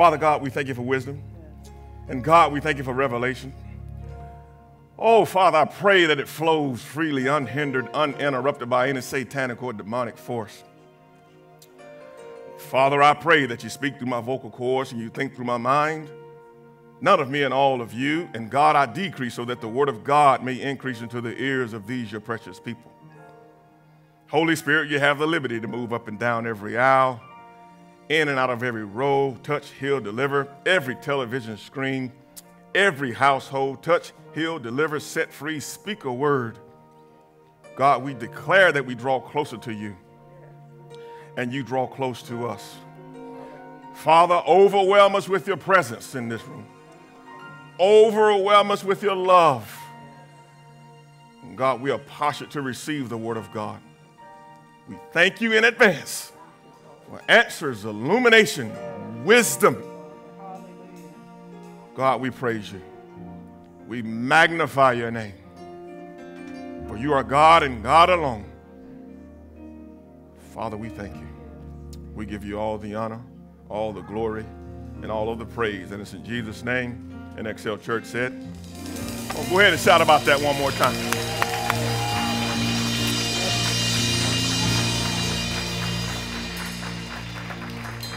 Father God, we thank you for wisdom. And God, we thank you for revelation. Oh, Father, I pray that it flows freely, unhindered, uninterrupted by any satanic or demonic force. Father, I pray that you speak through my vocal cords and you think through my mind. None of me and all of you. And God, I decrease so that the word of God may increase into the ears of these, your precious people. Holy Spirit, you have the liberty to move up and down every aisle, in and out of every row, touch, heal, deliver, every television screen, every household, touch, heal, deliver, set free, speak a word. God, we declare that we draw closer to you and you draw close to us. Father, overwhelm us with your presence in this room. Overwhelm us with your love. God, we are postured to receive the word of God. We thank you in advance for answers, illumination, wisdom. God, we praise you. We magnify your name. For you are God and God alone. Father, we thank you. We give you all the honor, all the glory, and all of the praise. And it's in Jesus' name. And Excel Church said, oh, go ahead and shout about that one more time.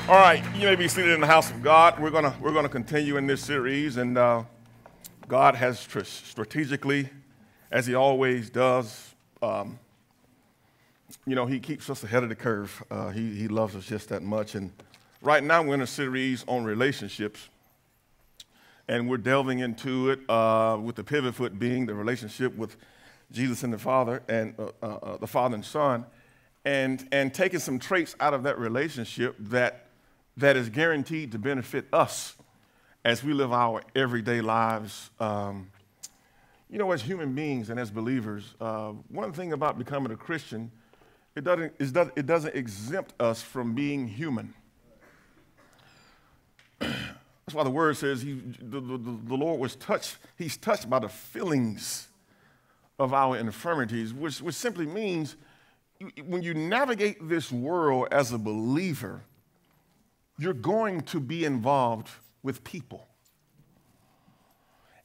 All right, you may be seated in the house of God. We're gonna we're gonna continue in this series, and uh, God has strategically, as He always does, um, you know, He keeps us ahead of the curve. Uh, he He loves us just that much. And right now, we're in a series on relationships, and we're delving into it uh, with the pivot foot being the relationship with Jesus and the Father, and uh, uh, uh the Father and Son, and and taking some traits out of that relationship that that is guaranteed to benefit us as we live our everyday lives. Um, you know, as human beings and as believers, uh, one thing about becoming a Christian, it doesn't, it doesn't exempt us from being human. That's why the word says he, the, the, the Lord was touched, he's touched by the feelings of our infirmities, which, which simply means when you navigate this world as a believer, you're going to be involved with people.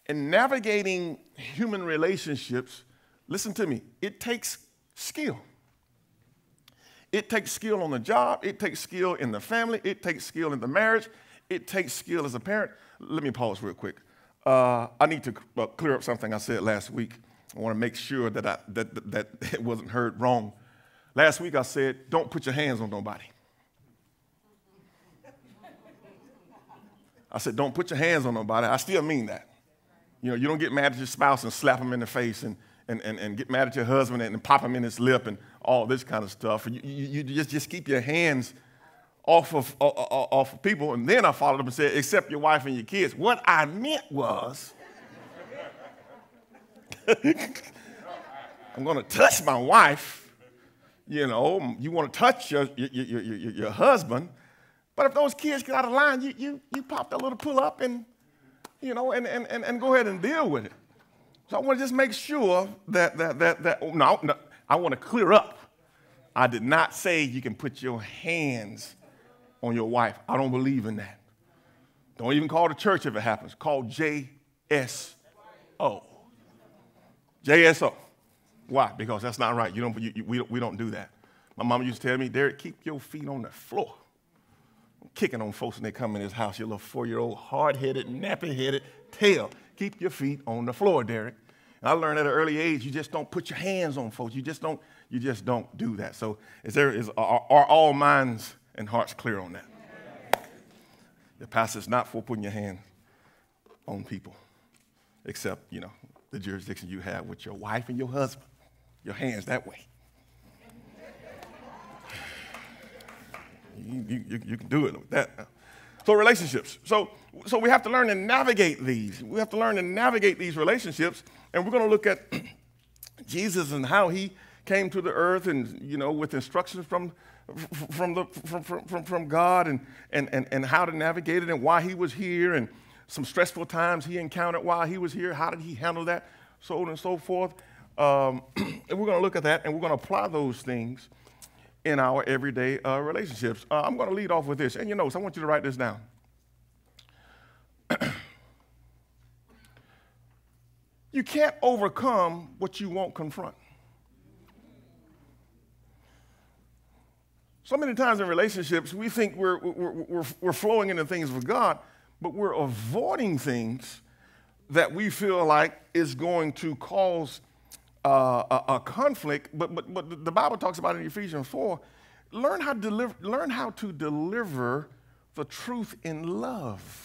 And navigating human relationships, listen to me, it takes skill. It takes skill on the job, it takes skill in the family, it takes skill in the marriage, it takes skill as a parent. Let me pause real quick. Uh, I need to uh, clear up something I said last week. I want to make sure that, I, that, that, that it wasn't heard wrong. Last week I said, don't put your hands on nobody. I said, don't put your hands on nobody. I still mean that. You know, you don't get mad at your spouse and slap him in the face and, and, and, and get mad at your husband and, and pop him in his lip and all this kind of stuff. You, you, you just, just keep your hands off of, off of people. And then I followed up and said, except your wife and your kids. What I meant was, I'm going to touch my wife. You know, you want to touch your, your, your, your, your husband, but if those kids get out of line, you, you, you pop that little pull up and, you know, and, and, and, and go ahead and deal with it. So I want to just make sure that, that, that, that oh, no, no, I want to clear up. I did not say you can put your hands on your wife. I don't believe in that. Don't even call the church if it happens. Call JSO. JSO. Why? Because that's not right. You don't, you, we, we don't do that. My mama used to tell me, Derrick, keep your feet on the floor kicking on folks when they come in his house, your little four year old, hard headed, nappy headed tail. Keep your feet on the floor, Derrick. And I learned at an early age, you just don't put your hands on folks. You just don't, you just don't do that. So is there, is, are, are all minds and hearts clear on that? The pastor's not for putting your hand on people, except, you know, the jurisdiction you have with your wife and your husband. Your hands that way. You, you, you can do it with that. So relationships. So, so we have to learn to navigate these. We have to learn to navigate these relationships. And we're going to look at Jesus and how he came to the earth and, you know, with instructions from, from, the, from, from, from God and, and, and, and how to navigate it and why he was here and some stressful times he encountered while he was here. How did he handle that? So on and so forth. Um, and we're going to look at that and we're going to apply those things in our everyday uh, relationships. Uh, I'm going to lead off with this. And you know, so I want you to write this down. you can't overcome what you won't confront. So many times in relationships, we think we're, we're, we're, we're flowing into things with God, but we're avoiding things that we feel like is going to cause uh, a, a, conflict. But, but, but the Bible talks about in Ephesians 4 learn how, to deliver, learn how to deliver the truth in love.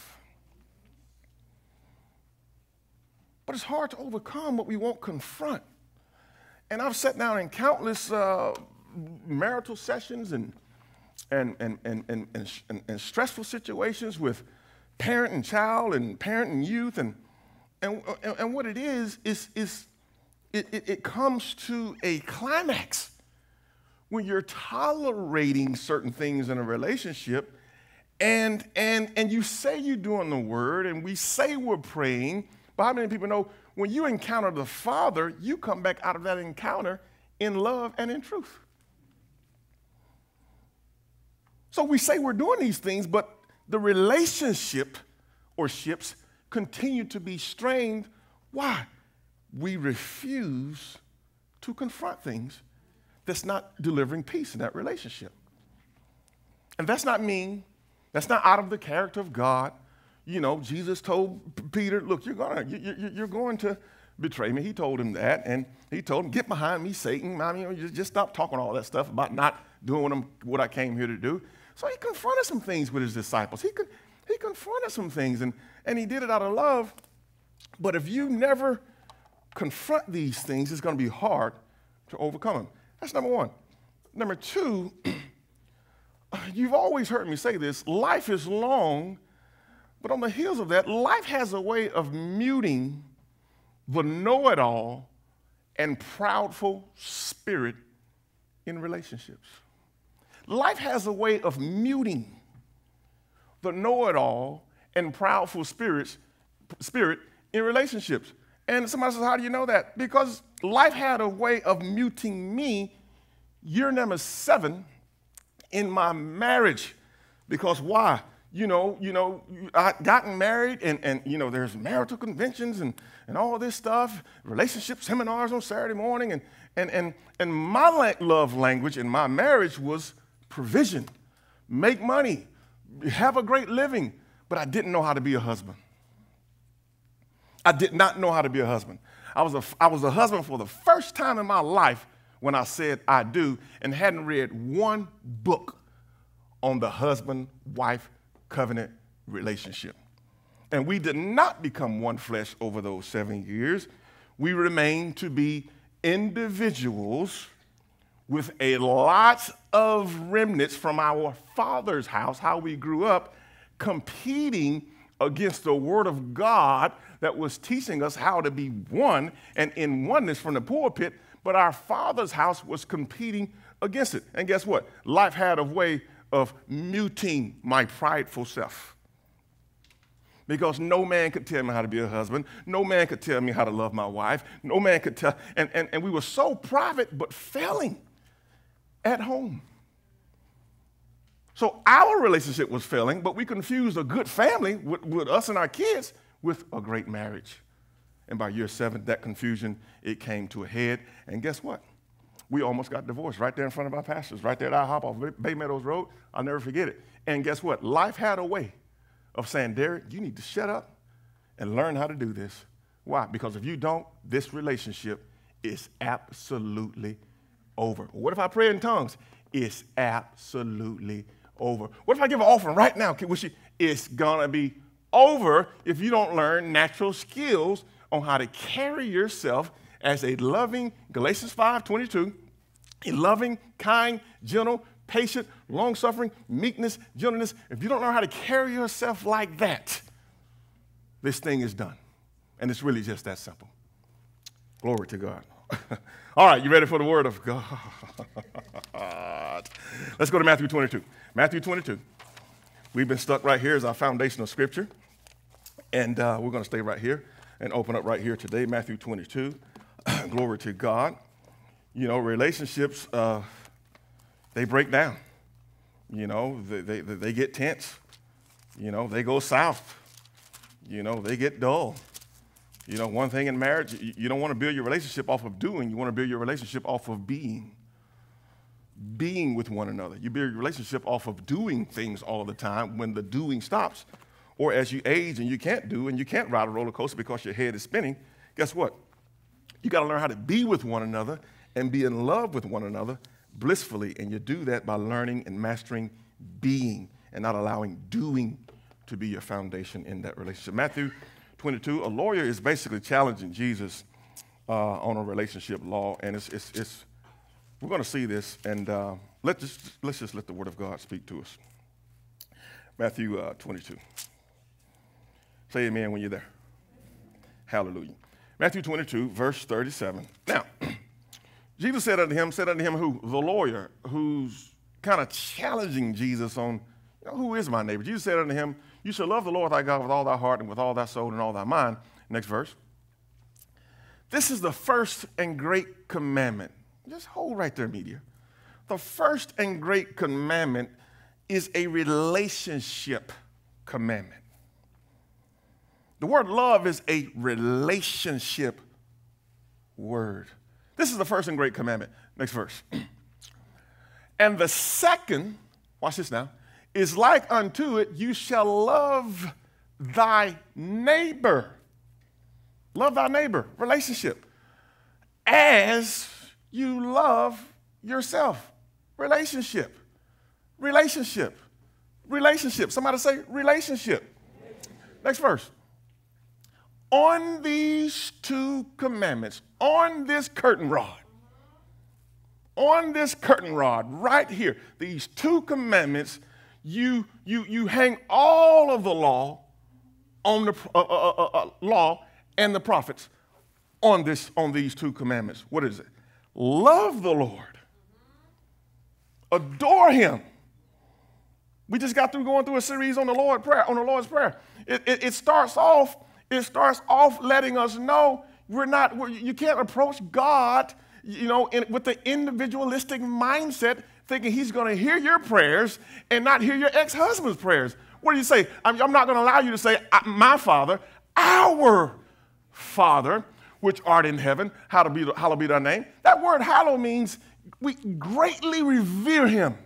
But it's hard to overcome what we won't confront. And I've sat down in countless uh, marital sessions and, and, and, and, and, and, and, stressful situations with parent and child and parent and youth. And, and, and what it is, is, is it, it, it comes to a climax when you're tolerating certain things in a relationship and, and, and you say you're doing the word and we say we're praying, but how many people know when you encounter the Father, you come back out of that encounter in love and in truth? So we say we're doing these things, but the relationship or ships continue to be strained. Why? We refuse to confront things that's not delivering peace in that relationship. And that's not mean, that's not out of the character of God. You know, Jesus told Peter, look, you're, gonna, you're going to betray me. He told him that. And he told him, get behind me, Satan. I mean, just, just stop talking all that stuff about not doing what, I'm, what I came here to do. So he confronted some things with his disciples. He, could, he confronted some things, and, and he did it out of love. But if you never confront these things, it's going to be hard to overcome them. That's number one. Number two, you've always heard me say this life is long, but on the heels of that, life has a way of muting the know it all and proudful spirit in relationships. Life has a way of muting the know it all and proudful spirits, spirit in relationships. And somebody says, How do you know that? Because life had a way of muting me, year number seven, in my marriage. Because why? You know, you know, I gotten married and, and you know, there's marital conventions and, and all this stuff, relationship seminars on Saturday morning. And, and, and, and my love language in my marriage was provision, make money, have a great living, but I didn't know how to be a husband. I did not know how to be a husband. I was a, I was a husband for the first time in my life when I said I do and hadn't read one book on the husband wife covenant relationship. And we did not become one flesh over those seven years. We remained to be individuals with a lot of remnants from our father's house, how we grew up, competing against the Word of God that was teaching us how to be one and in oneness from the pulpit, but our father's house was competing against it. And guess what? Life had a way of muting my prideful self. Because no man could tell me how to be a husband. No man could tell me how to love my wife. No man could tell. And, and, and we were so private, but failing at home. So our relationship was failing, but we confused a good family with, with, us and our kids with a great marriage. And by year seven, that confusion, it came to a head. And guess what? We almost got divorced right there in front of our pastors, right there at our hop off Bay Meadows Road. I'll never forget it. And guess what? Life had a way of saying, Derrick, you need to shut up and learn how to do this. Why? Because if you don't, this relationship is absolutely over. What if I pray in tongues? It's absolutely over. What if I give an offering right now? It's gonna be over if you don't learn natural skills on how to carry yourself as a loving, Galatians 5 22, a loving, kind, gentle, patient, long suffering, meekness, gentleness. If you don't learn how to carry yourself like that, this thing is done. And it's really just that simple. Glory to God. All right, you ready for the word of God? Let's go to Matthew 22. Matthew 22. We've been stuck right here as our foundational scripture. And uh, we're going to stay right here and open up right here today, Matthew 22. Glory to God. You know, relationships, uh, they break down. You know, they, they, they get tense. You know, they go south. You know, they get dull. You know, one thing in marriage, you don't want to build your relationship off of doing, you want to build your relationship off of being. Being with one another. You build your relationship off of doing things all the time. When the doing stops, or as you age and you can't do and you can't ride a roller coaster because your head is spinning, guess what? You got to learn how to be with one another and be in love with one another blissfully. And you do that by learning and mastering being and not allowing doing to be your foundation in that relationship. Matthew 22, a lawyer is basically challenging Jesus uh, on a relationship law. And it's, it's, it's we're going to see this. And uh, let's, just, let's just let the Word of God speak to us. Matthew uh, 22. Say amen when you're there. Hallelujah. Matthew 22, verse 37. Now, Jesus said unto him, said unto him who? The lawyer, who's kind of challenging Jesus on, you know, who is my neighbor? Jesus said unto him, You shall love the Lord thy God with all thy heart and with all thy soul and all thy mind. Next verse. This is the first and great commandment. Just hold right there, media. The first and great commandment is a relationship commandment. The word love is a relationship word. This is the first and great commandment. Next verse. and the second, watch this now, is like unto it, you shall love thy neighbor. Love thy neighbor, relationship, as you love yourself. Relationship, relationship, relationship. Somebody say relationship. Next verse on these two commandments, on this curtain rod, on this curtain rod right here, these two commandments, you, you, you hang all of the law on the uh, uh, uh, uh, law and the prophets on this on these two commandments. What is it? Love the Lord. Adore him. We just got through going through a series on the Lord prayer, on the Lord's prayer. It, it, it starts off it starts off letting us know we're not, we're, you can't approach God, you know, in, with the individualistic mindset, thinking He's going to hear your prayers and not hear your ex husband's prayers. What do you say? I'm, I'm not going to allow you to say, my Father, our Father, which art in heaven, hallowed be, hallowed be thy name. That word hallow means we greatly revere Him.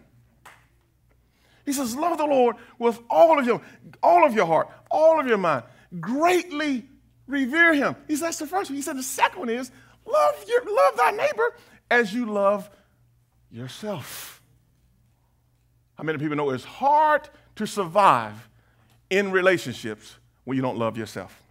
He says, Love the Lord with all of your, all of your heart, all of your mind greatly revere him. He says that's the first one. He said the second one is love your love thy neighbor as you love yourself. How many people know it's hard to survive in relationships when you don't love yourself?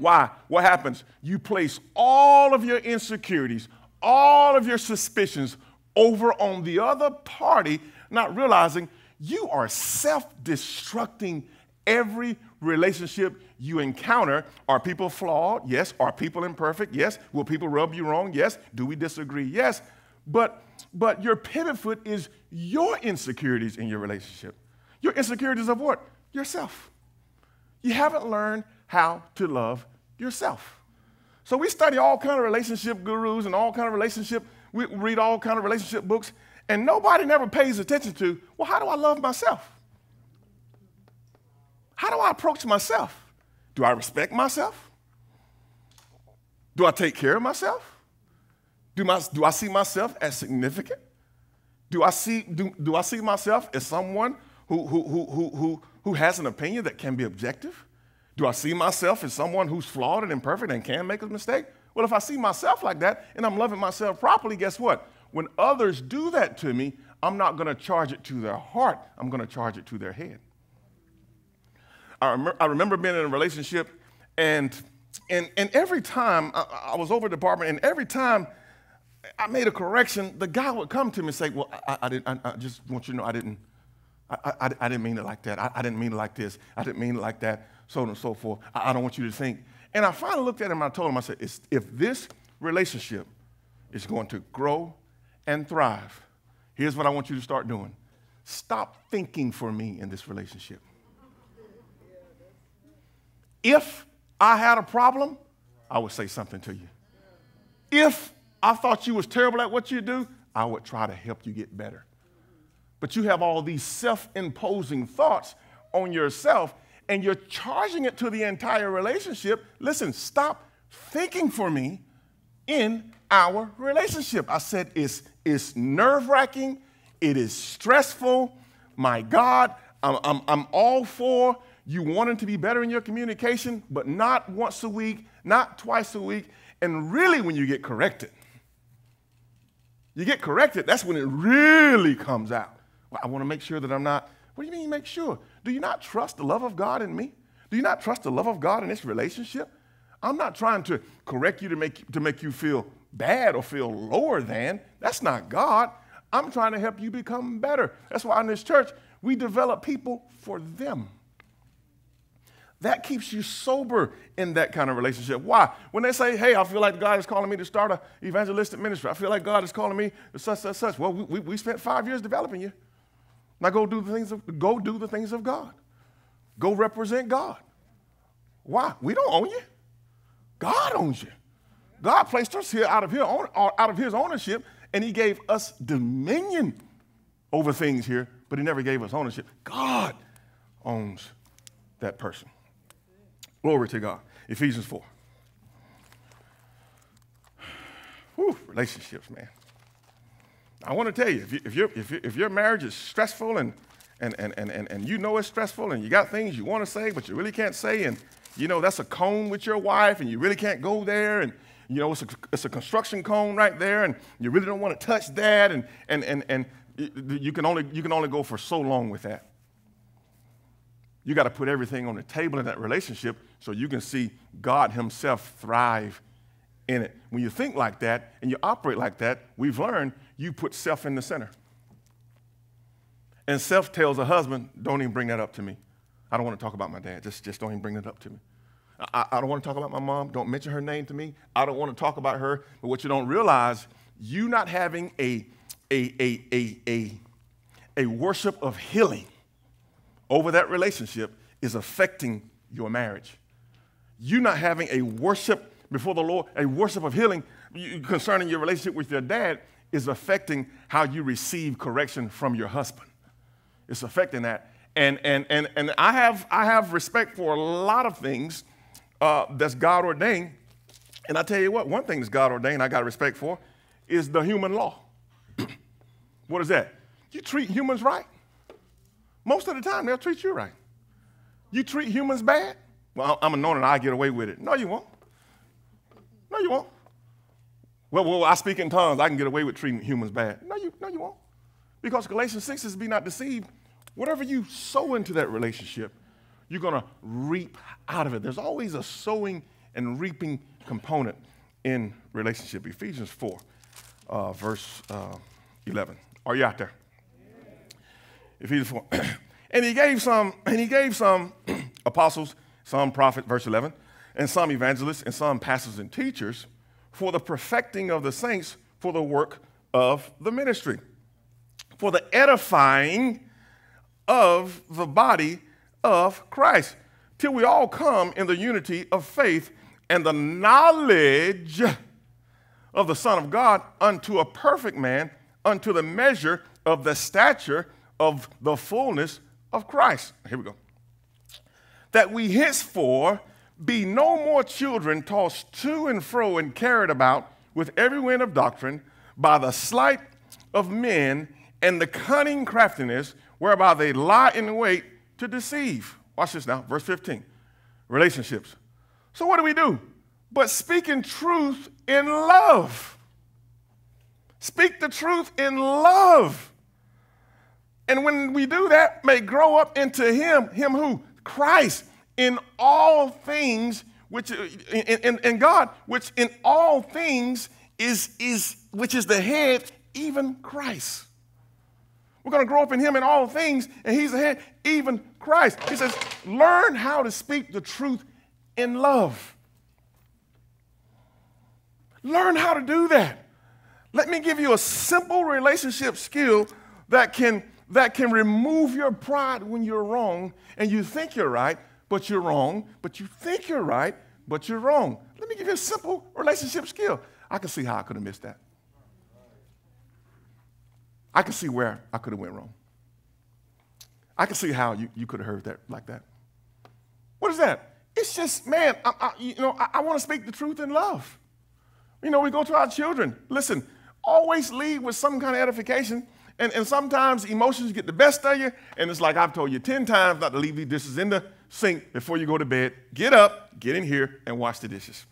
Why? What happens? You place all of your insecurities, all of your suspicions over on the other party, not realizing you are self destructing every relationship you encounter, are people flawed? Yes. Are people imperfect? Yes. Will people rub you wrong? Yes. Do we disagree? Yes. But but your pivot foot is your insecurities in your relationship. Your insecurities of what? Yourself. You haven't learned how to love yourself. So we study all kind of relationship gurus and all kind of relationship, we read all kind of relationship books, and nobody never pays attention to, well, how do I love myself? How do I approach myself? Do I respect myself? Do I take care of myself? Do, my, do I see myself as significant? Do I see, do, do I see myself as someone who, who, who, who, who, who has an opinion that can be objective? Do I see myself as someone who's flawed and imperfect and can make a mistake? Well, if I see myself like that and I'm loving myself properly, guess what? When others do that to me, I'm not going to charge it to their heart, I'm going to charge it to their head. I, rem- I remember being in a relationship, and, and, and every time I, I was over the department, and every time I made a correction, the guy would come to me and say, Well, I, I, didn't, I, I just want you to know I didn't. I, I, didn't mean it like that. I, didn't mean it like this. I didn't mean it like that, so on and so forth. I, I don't want you to think. And I finally looked at him I told him, I said, if this relationship is going to grow and thrive, here's what I want you to start doing. Stop thinking for me in this relationship. If I had a problem, I would say something to you. If I thought you was terrible at what you do, I would try to help you get better. But you have all these self-imposing thoughts on yourself, and you're charging it to the entire relationship, listen, stop thinking for me in our relationship. I said it's, it's nerve wracking, it is stressful. My God, I'm, I'm, I'm all for you wanting to be better in your communication, but not once a week, not twice a week, and really when you get corrected. You get corrected, that's when it really comes out. Well, I want to make sure that I'm not. What do you mean you make sure? Do you not trust the love of God in me? Do you not trust the love of God in this relationship? I'm not trying to correct you to make, to make you feel bad or feel lower than. That's not God. I'm trying to help you become better. That's why in this church, we develop people for them. That keeps you sober in that kind of relationship. Why? When they say, hey, I feel like God is calling me to start an evangelistic ministry, I feel like God is calling me to such, such, such. Well, we, we spent five years developing you. Now go do the things of, go do the things of God. Go represent God. Why? We don't own you. God owns you. God placed us here out of his, own, uh, out of his ownership, and he gave us dominion over things here, but he never gave us ownership. God owns that person. Glory to God. Ephesians 4. Whew, relationships, man. I want to tell you, if, you, if, you, if, if your marriage is stressful and, and, and, and, and you know it's stressful and you got things you want to say, but you really can't say, and you know that's a cone with your wife and you really can't go there, and you know it's a, it's a construction cone right there, and you really don't want to touch that, and, and, and, and you, can only, you can only go for so long with that. You got to put everything on the table in that relationship so you can see God Himself thrive in it. When you think like that and you operate like that, we've learned you put self in the center. And self tells a husband, don't even bring that up to me. I don't want to talk about my dad. Just, just don't even bring that up to me. I, I don't want to talk about my mom. Don't mention her name to me. I don't want to talk about her. But what you don't realize, you not having a, a, a, a, a, a worship of healing over that relationship is affecting your marriage. You not having a worship before the Lord, a worship of healing concerning your relationship with your dad is affecting how you receive correction from your husband. It's affecting that. And, and, and, and I, have, I have respect for a lot of things uh, that's God ordained. And I tell you what, one thing that's God ordained I got respect for is the human law. what is that? You treat humans right. Most of the time, they'll treat you right. You treat humans bad, well, I'm anointed, I get away with it. No, you won't. No, you won't. Well, well, I speak in tongues. I can get away with treating humans bad. No, you, no, you won't. Because Galatians 6 is be not deceived. Whatever you sow into that relationship, you're going to reap out of it. There's always a sowing and reaping component in relationship. Ephesians 4, uh, verse uh, 11. Are you out there? Ephesians 4. and he gave some, and he gave some apostles, some prophets, verse 11, and some evangelists, and some pastors and teachers for the perfecting of the saints for the work of the ministry, for the edifying of the body of Christ, till we all come in the unity of faith and the knowledge of the Son of God unto a perfect man, unto the measure of the stature of the fullness of Christ. Here we go. That we henceforth be no more children tossed to and fro and carried about with every wind of doctrine by the sleight of men and the cunning craftiness whereby they lie in wait to deceive. Watch this now, verse 15. Relationships. So, what do we do? But speaking truth in love. Speak the truth in love. And when we do that, may grow up into Him, Him who? Christ, in all things, which in, in, God, which in all things is, is which is the head, even Christ. We're going to grow up in Him in all things, and He's the head, even Christ. He says, learn how to speak the truth in love. Learn how to do that. Let me give you a simple relationship skill that can that can remove your pride when you're wrong and you think you're right, but you're wrong, but you think you're right, but you're wrong. Let me give you a simple relationship skill. I can see how I could have missed that. I can see where I could have went wrong. I can see how you, you could have heard that like that. What is that? It's just, man, I, I, you know, I, I want to speak the truth in love. You know, we go to our children. Listen, always lead with some kind of edification. And, and sometimes emotions get the best of you, and it's like I've told you 10 times not to leave these dishes in the sink before you go to bed. Get up, get in here, and wash the dishes.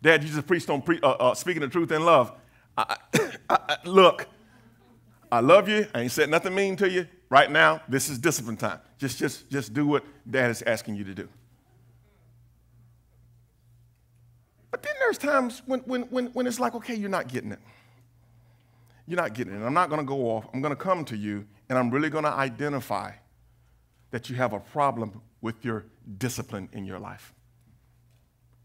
Dad, you just preached on pre, uh, uh, speaking the truth in love. I, I, look, I love you. I ain't said nothing mean to you. Right now, this is discipline time. Just, just, just do what Dad is asking you to do. But then there's times when, when, when, when it's like, okay, you're not getting it. You're not getting it. I'm not going to go off. I'm going to come to you, and I'm really going to identify that you have a problem with your discipline in your life.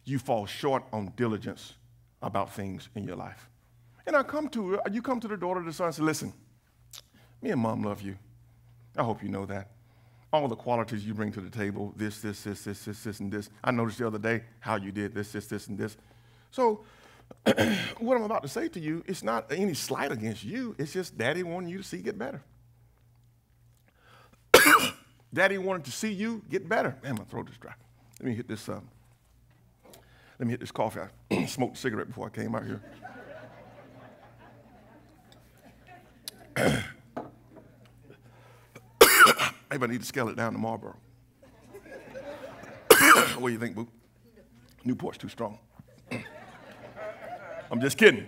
You fall short on diligence about things in your life. And I come to you come to the daughter, of the son, and say, listen, me and mom love you. I hope you know that. All the qualities you bring to the table, this, this, this, this, this, this, and this. I noticed the other day how you did this, this, this, and this. So what I'm about to say to you, it's not any slight against you. It's just daddy wanting you to see get better. Daddy wanted to see you get better. Man, my throat is dry. Let me hit this, um, let me hit this coffee. I smoked a cigarette before I came out here. Maybe I need to scale it down to Marlboro. what do you think, Boo? Newport's too strong. I'm just kidding.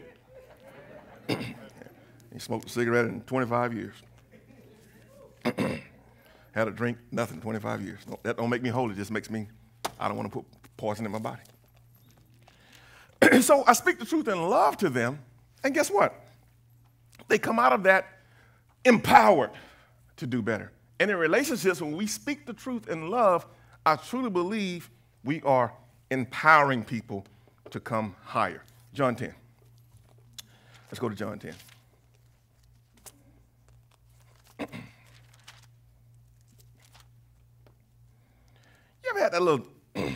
he smoked a cigarette in 25 years. Had a drink, nothing, 25 years. that don't make me holy, it just makes me, I don't want to put poison in my body. so I speak the truth in love to them, and guess what? They come out of that empowered to do better. And in relationships, when we speak the truth in love, I truly believe we are empowering people to come higher. John 10. Let's go to John 10. Ever had that little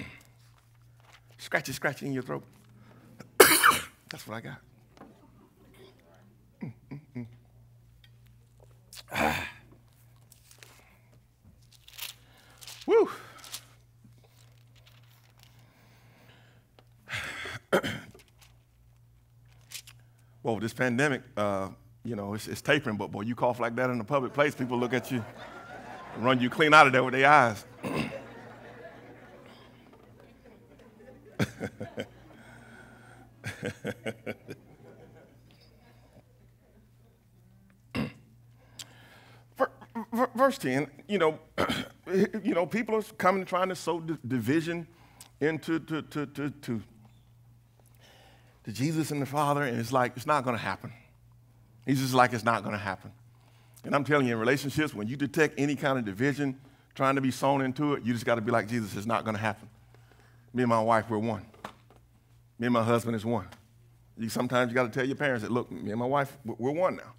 scratchy, scratchy in your throat? That's what I got. Mm, mm, mm. Ah. Woo. well, this pandemic, uh, you know, it's, it's, tapering, but boy, you cough like that in a public place, people look at you, run you clean out of there with their eyes. Verse 10, you know, you know, people are coming trying to sow division into to, to, to, to to Jesus and the Father, and it's like, it's not going to happen. He's just like, it's not going to happen. And I'm telling you, in relationships, when you detect any kind of division trying to be sown into it, you just got to be like Jesus, it's not going to happen. Me and my wife, we're one. Me and my husband is one. You, sometimes you got to tell your parents that, look, me and my wife, we're one now.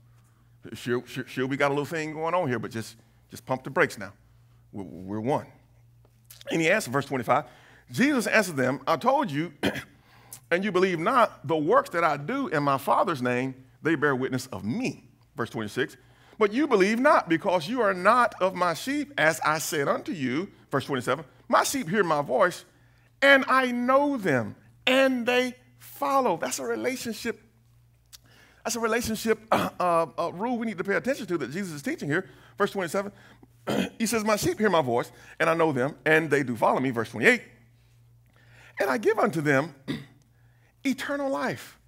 Sure, sure, sure, we got a little thing going on here, but just, just pump the brakes now. We're, we're one. And he answered, verse 25, Jesus answered them, I told you, and you believe not the works that I do in my Father's name, they bear witness of me. Verse 26. But you believe not, because you are not of my sheep, as I said unto you. Verse 27. My sheep hear my voice, and I know them, and they follow. That's a relationship. That's a relationship uh, uh, uh, rule we need to pay attention to that Jesus is teaching here. Verse 27. he says, My sheep hear my voice, and I know them, and they do follow me. Verse 28. And I give unto them eternal life,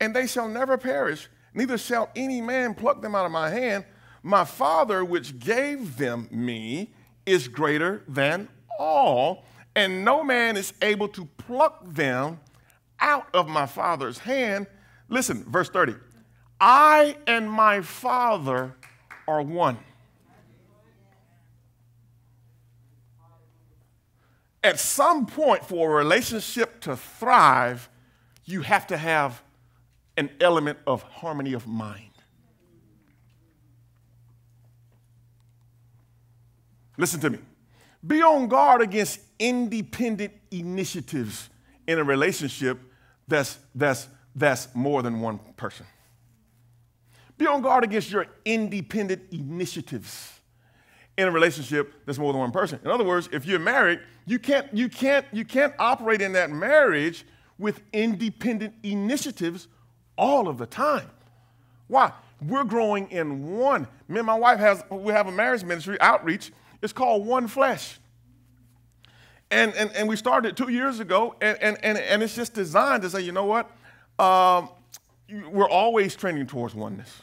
and they shall never perish, neither shall any man pluck them out of my hand. My Father, which gave them me, is greater than all, and no man is able to pluck them out of my Father's hand. Listen, verse 30. I and my Father are one. At some point, for a relationship to thrive, you have to have an element of harmony of mind. Listen to me. Be on guard against independent initiatives in a relationship that's, that's, that's more than one person. Be on guard against your independent initiatives. in a relationship that's more than one person. In other words, if you're married, you can't, you can't, you can't operate in that marriage with independent initiatives all of the time. Why? We're growing in one. Me and my wife has we have a marriage ministry outreach. It's called One Flesh. And, and, and we started two years ago, and, and, and, and it's just designed to say, you know what? Um, we're always trending towards oneness.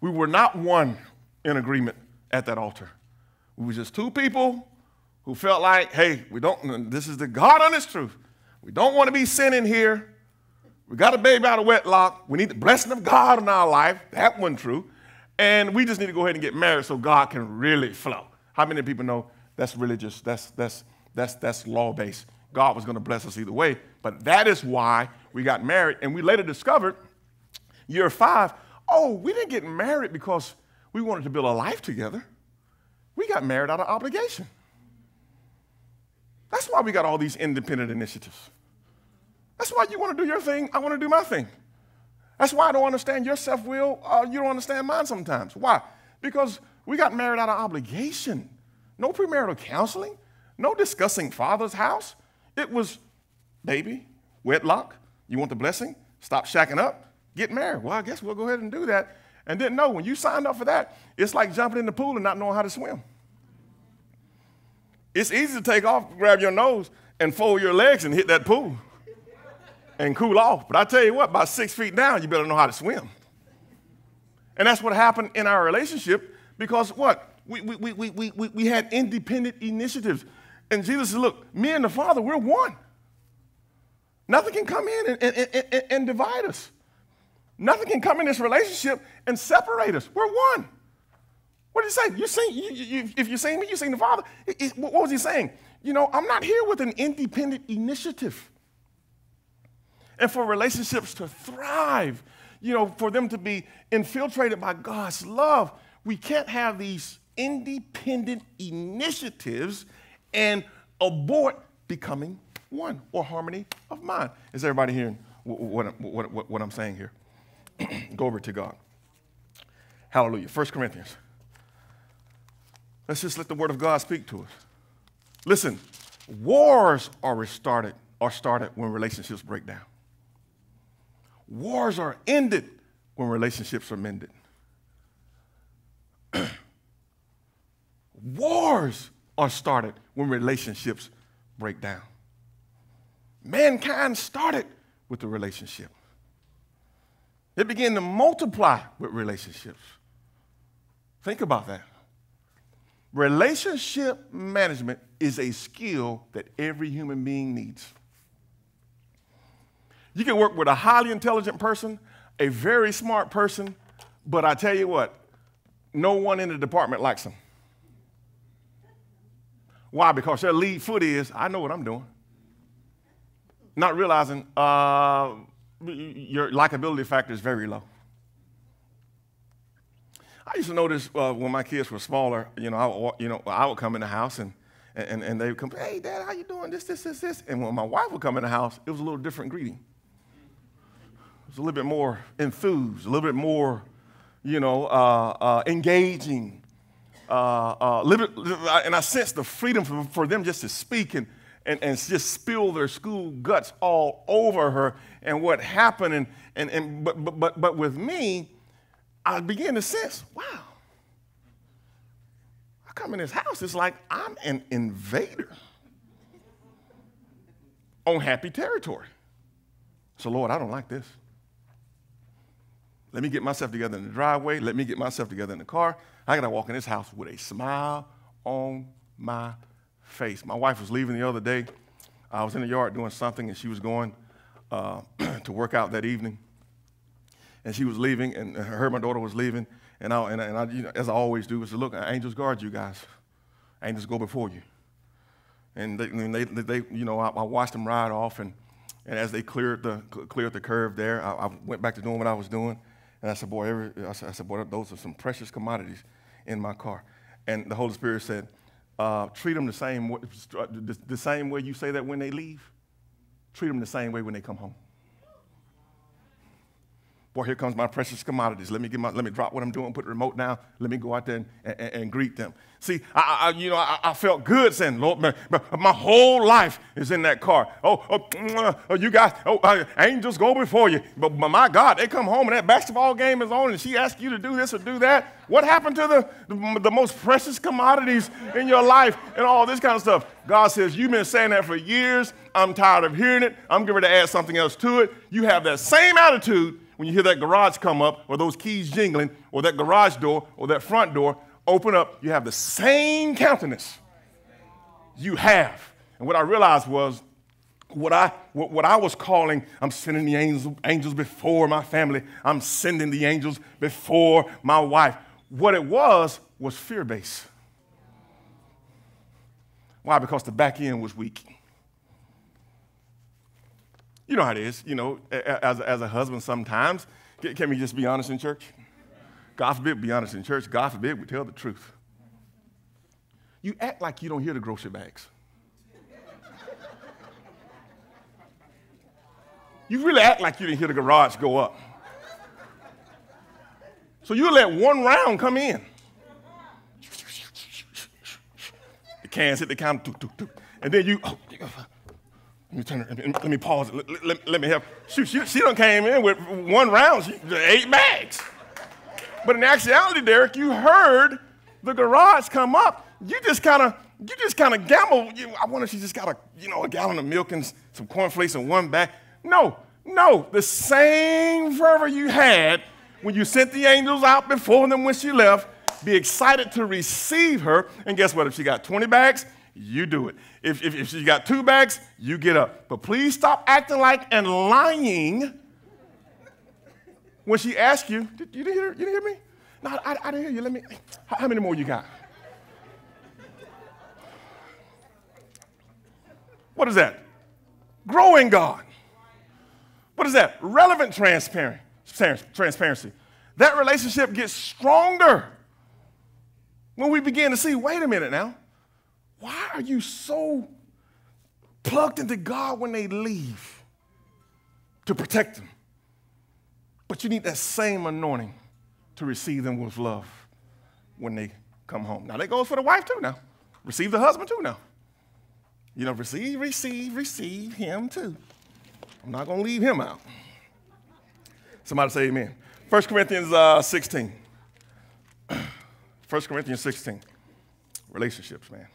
We were not one in agreement at that altar. We were just two people who felt like, hey, we don't, this is the God honest truth. We don't want to be sinning here. We got a baby out of wedlock. We need the blessing of God in our life. That wasn't true. And we just need to go ahead and get married so God can really flow. How many people know that's religious? that's, that's, that's, that's law based? God was going to bless us either way. But that is why we got married. And we later discovered, year five, oh, we didn't get married because we wanted to build a life together. We got married out of obligation. That's why we got all these independent initiatives. That's why you want to do your thing, I want to do my thing. That's why I don't understand your self will, uh, you don't understand mine sometimes. Why? Because we got married out of obligation. No premarital counseling, no discussing father's house. It was, baby, wedlock, you want the blessing? Stop shacking up, get married. Well, I guess we'll go ahead and do that. And didn't know when you signed up for that, it's like jumping in the pool and not knowing how to swim. It's easy to take off, grab your nose, and fold your legs and hit that pool and cool off. But I tell you what, about six feet down, you better know how to swim. And that's what happened in our relationship because what? We, we, we, we, we, we had independent initiatives. And Jesus said, Look, me and the Father, we're one. Nothing can come in and, and, and, and divide us. Nothing can come in this relationship and separate us. We're one. What did he say? You seen, you, you, if you seen me, you seen the Father. It, it, what was he saying? You know, I'm not here with an independent initiative. And for relationships to thrive, you know, for them to be infiltrated by God's love, we can't have these independent initiatives and abort becoming one or harmony of mind. Is everybody hearing what, what, what, what I'm saying here? Go over to God. Hallelujah. First Corinthians. Let's just let the word of God speak to us. Listen, wars are restarted are started when relationships break down. Wars are ended when relationships are mended. Wars are started when relationships break down. Mankind started with the relationship. It began to multiply with relationships. Think about that. Relationship management is a skill that every human being needs. You can work with a highly intelligent person, a very smart person, but I tell you what, no one in the department likes them. Why? Because their lead foot is, I know what I'm doing. Not realizing uh, your likability factor is very low. I used to notice uh, when my kids were smaller, you know, I would, you know, I would come in the house and, and, and they would come, hey, Dad, how you doing? This, this, this, this. And when my wife would come in the house, it was a little different greeting. It was a little bit more enthused, a little bit more, you know, uh, uh, engaging. Uh, uh bit, and I sensed the freedom for, for them just to speak and, and, and just spill their school guts all over her and what happened. And, and, and, but, but, but, but with me, I began to sense, wow, I come in this house, it's like I'm an invader on happy territory. So, Lord, I don't like this. Let me get myself together in the driveway. Let me get myself together in the car. I got to walk in this house with a smile on my face. My wife was leaving the other day. I was in the yard doing something, and she was going uh, to work out that evening and she was leaving, and I heard my daughter was leaving, and I, and I, and I you know, as I always do, I said, look, angels guard you guys. Angels go before you. And they, they, they you know, I, I, watched them ride off, and, and as they cleared the, cleared the curve there, I, I, went back to doing what I was doing, and I said, boy, every, I, said, I said, boy, those are some precious commodities in my car. And the Holy Spirit said, uh, treat them the same, the, the same way you say that when they leave. Treat them the same way when they come home. Boy, here comes my precious commodities. Let me get my, let me drop what I'm doing, put the remote down. Let me go out there and, and, and greet them. See, I, I you know, I, I, felt good saying, Lord, man, my whole life is in that car. Oh, oh, oh you guys, oh, uh, angels go before you. But, but, my God, they come home and that basketball game is on, and she asks you to do this or do that. What happened to the, the, the most precious commodities in your life and all this kind of stuff? God says, You've been saying that for years. I'm tired of hearing it. I'm going to add something else to it. You have that same attitude when you hear that garage come up or those keys jingling or that garage door or that front door open up, you have the same countenance you have. And what I realized was what I, what, what I was calling, I'm sending the angels, angels before my family, I'm sending the angels before my wife. What it was was fear based. Why? Because the back end was weak. You know how it is, you know, as, as a husband sometimes. Can we just be honest in church? God forbid, be honest in church. God forbid, we tell the truth. You act like you don't hear the grocery bags. You really act like you didn't hear the garage go up. So you let one round come in. The cans hit the counter, and then you, oh, let me turn. Let me pause. Let, let, let me help. Shoot, she, she done came in with one round, she, eight bags. But in actuality, Derrick, you heard the garage come up. You just kind of, you just kind of gamble. You, I wonder if she just got a, you know, a gallon of milk and some cornflakes and one bag. No, no, the same fervor you had when you sent the angels out before them when she left. Be excited to receive her. And guess what? If she got 20 bags, you do it. If, if, if got two bags, you get up. But please stop acting like and lying when she asks you. Did, you, didn't hear, you didn't hear me? No, I, I didn't hear you. Let me. How, how many more you got? What is that? Growing God. What is that? Relevant transparency. That relationship gets stronger when we begin to see wait a minute now. Why are you so plugged into God when they leave to protect them? But you need that same anointing to receive them with love when they come home. Now, that goes for the wife too now. Receive the husband too now. You know, receive, receive, receive him too. I'm not going to leave him out. Somebody say amen. 1 Corinthians uh, 16. 1 Corinthians 16. Relationships, man.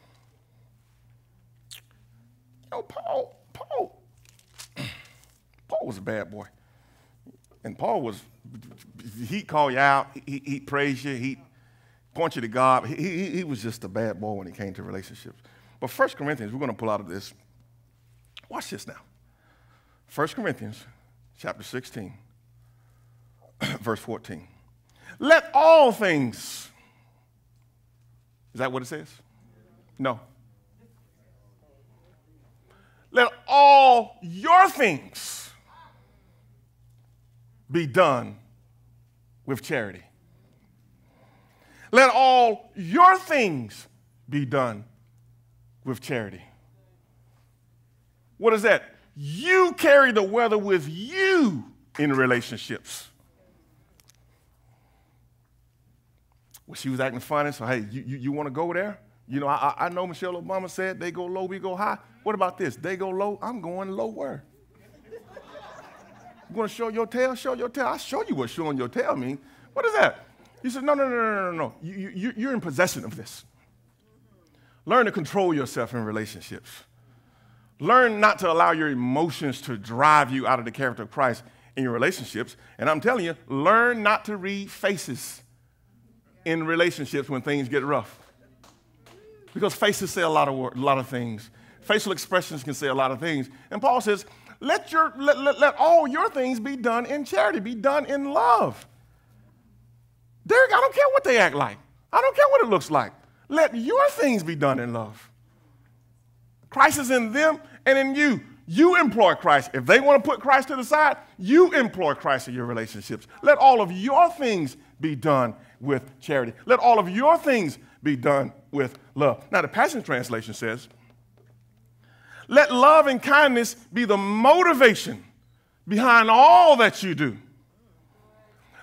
Oh, Paul, Paul, Paul was a bad boy. And Paul was, he'd call you out, he, he'd praise you, he'd point you to God. He, he, he was just a bad boy when it came to relationships. But 1 Corinthians, we're going to pull out of this. Watch this now. 1 Corinthians chapter 16, verse 14. Let all things, is that what it says? No. Let all your things be done with charity. Let all your things be done with charity. What is that? You carry the weather with you in relationships. Well, she was acting funny, so hey, you, you, you want to go there? You know, I, I know Michelle Obama said they go low, we go high. What about this? They go low, I'm going lower. You want to show your tail? Show your tail. I'll show you what showing your tail means. What is that? He said, no, no, no, no, no, no. You, you, you're in possession of this. Learn to control yourself in relationships. Learn not to allow your emotions to drive you out of the character of Christ in your relationships. And I'm telling you, learn not to read faces in relationships when things get rough. Because faces say a lot of, a lot of things. Facial expressions can say a lot of things. And Paul says, let, your, let, let, let all your things be done in charity, be done in love. Derrick, I don't care what they act like. I don't care what it looks like. Let your things be done in love. Christ is in them and in you. You employ Christ. If they want to put Christ to the side, you employ Christ in your relationships. Let all of your things be done with charity. Let all of your things be done with love. Now, the Passion Translation says, let love and kindness be the motivation behind all that you do.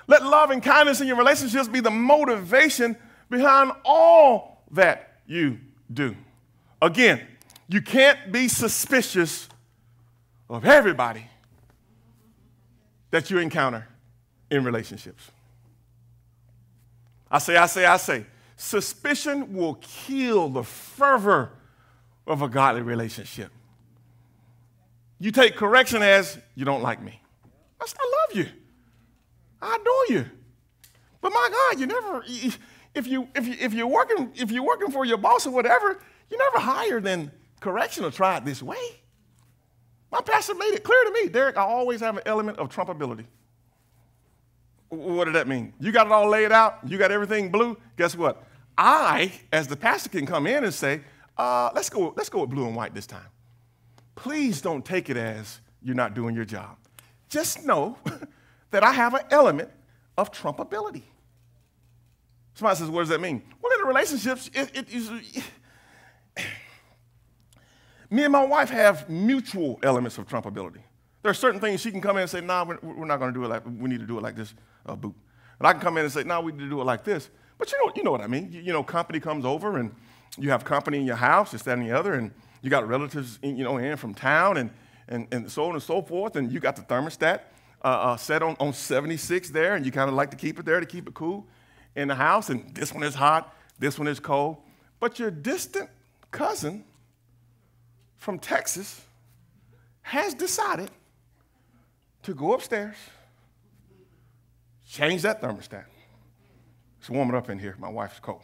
Let love and kindness in your relationships be the motivation behind all that you do. Again, you can't be suspicious of everybody that you encounter in relationships. I say, I say, I say, suspicion will kill the fervor of a godly relationship. You take correction as you don't like me. I, love you. I adore you. But my God, you never, if, you, if, you, if, you're working, if you're working for your boss or whatever, you're never higher than correction or try this way. My pastor made it clear to me, Derrick, I always have an element of Trumpability. What did that mean? You got it all laid out, you got everything blue. Guess what? I, as the pastor, can come in and say, uh, let's, go, let's go with blue and white this time. Please don't take it as you're not doing your job. Just know that I have an element of Trumpability. Somebody says, what does that mean? Well, in the relationships, it, it, it, me and my wife have mutual elements of Trumpability. There are certain things she can come in and say, nah, we're, we're not going to do it like, we need to do it like this, uh, boot. And I can come in and say, nah, we need to do it like this. But you know, you know what I mean. You, you know, company comes over and you have company in your house, this, that, and the other, and you got relatives, in, you know, in from town and, and, and so on and so forth, and you got the thermostat uh, uh, set on, on 76 there, and you kind of like to keep it there to keep it cool in the house, and this one is hot, this one is cold. But your distant cousin from Texas has decided to go upstairs, change that thermostat. It's warming up in here. My wife's cold,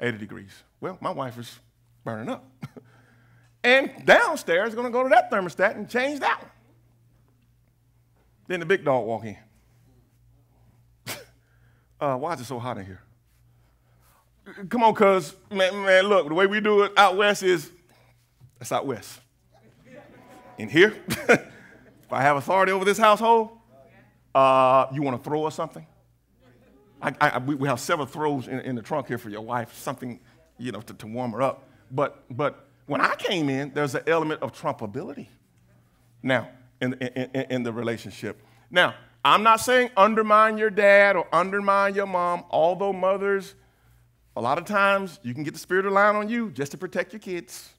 80 degrees. Well, my wife is burning up. and downstairs, going to go to that thermostat and change that one. Then the big dog walk in. uh, why is it so hot in here? Come on, cuz, man, man, look, the way we do it out west is, that's out west. In here, if I have authority over this household, uh, you want to throw us something? I, I, we have several throws in, in, the trunk here for your wife, something, you know, to, to warm her up. But, but when I came in, there's an element of trumpability now in, in, in the relationship. Now, I'm not saying undermine your dad or undermine your mom, although mothers, a lot of times you can get the spirit of lying on you just to protect your kids.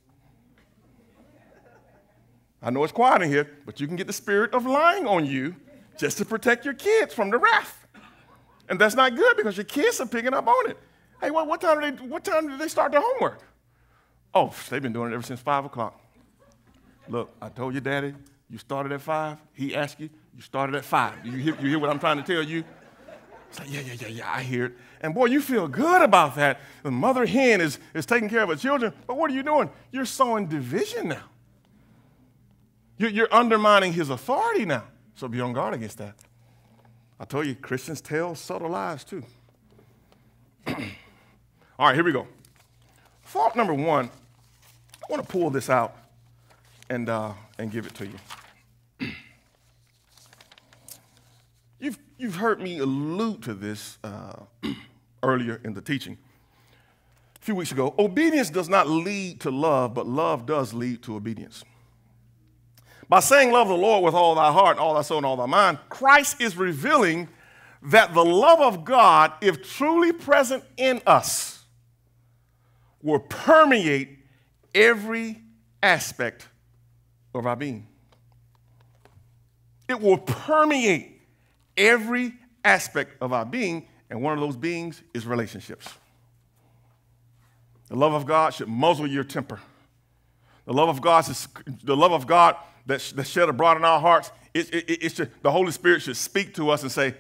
I know it's quiet in here, but you can get the spirit of lying on you just to protect your kids from the wrath. And that's not good because your kids are picking up on it. Hey, what, what, time, did they, what time did they start their homework? Oh, they've been doing it ever since 5 o'clock. Look, I told you, Daddy, you started at 5. He asked you, you started at 5. You hear, you hear what I'm trying to tell you? It's like, yeah, yeah, yeah, yeah, I hear it. And boy, you feel good about that. The mother hen is, is taking care of her children. But what are you doing? You're sowing division now. You're, you're undermining his authority now. So be on guard against that. I told you, Christians tell subtle lies too. All right, here we go. Fault number one, I want to pull this out and, uh, and give it to you. you've, you've heard me allude to this uh, earlier in the teaching. A few weeks ago, obedience does not lead to love, but love does lead to obedience. By saying, Love the Lord with all thy heart, all thy soul, and all thy mind, Christ is revealing that the love of God, if truly present in us, will permeate every aspect of our being. It will permeate every aspect of our being, and one of those beings is relationships. The love of God should muzzle your temper. The love of God, is, the love of God that, that shed abroad in our hearts, it, it, it the Holy Spirit should speak to us and say,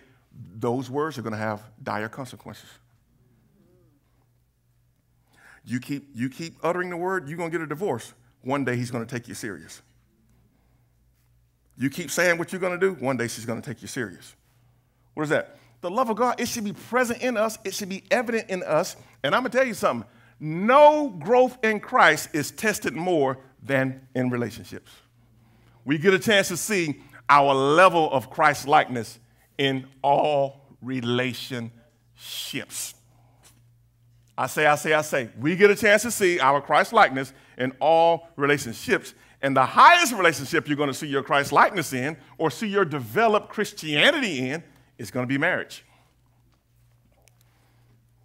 those words are going to have dire consequences. You keep, you keep uttering the word, you're going to get a divorce. One day he's going to take you serious. You keep saying what you're going to do, one day she's going to take you serious. What is that? The love of God, it should be present in us, it should be evident in us. And I'm going to tell you something no growth in Christ is tested more than in relationships we get a chance to see our level of Christ likeness in all relationships. I say, I say, I say, we get a chance to see our Christ likeness in all relationships. And the highest relationship you're going to see your Christ likeness in or see your developed Christianity in is going to be marriage.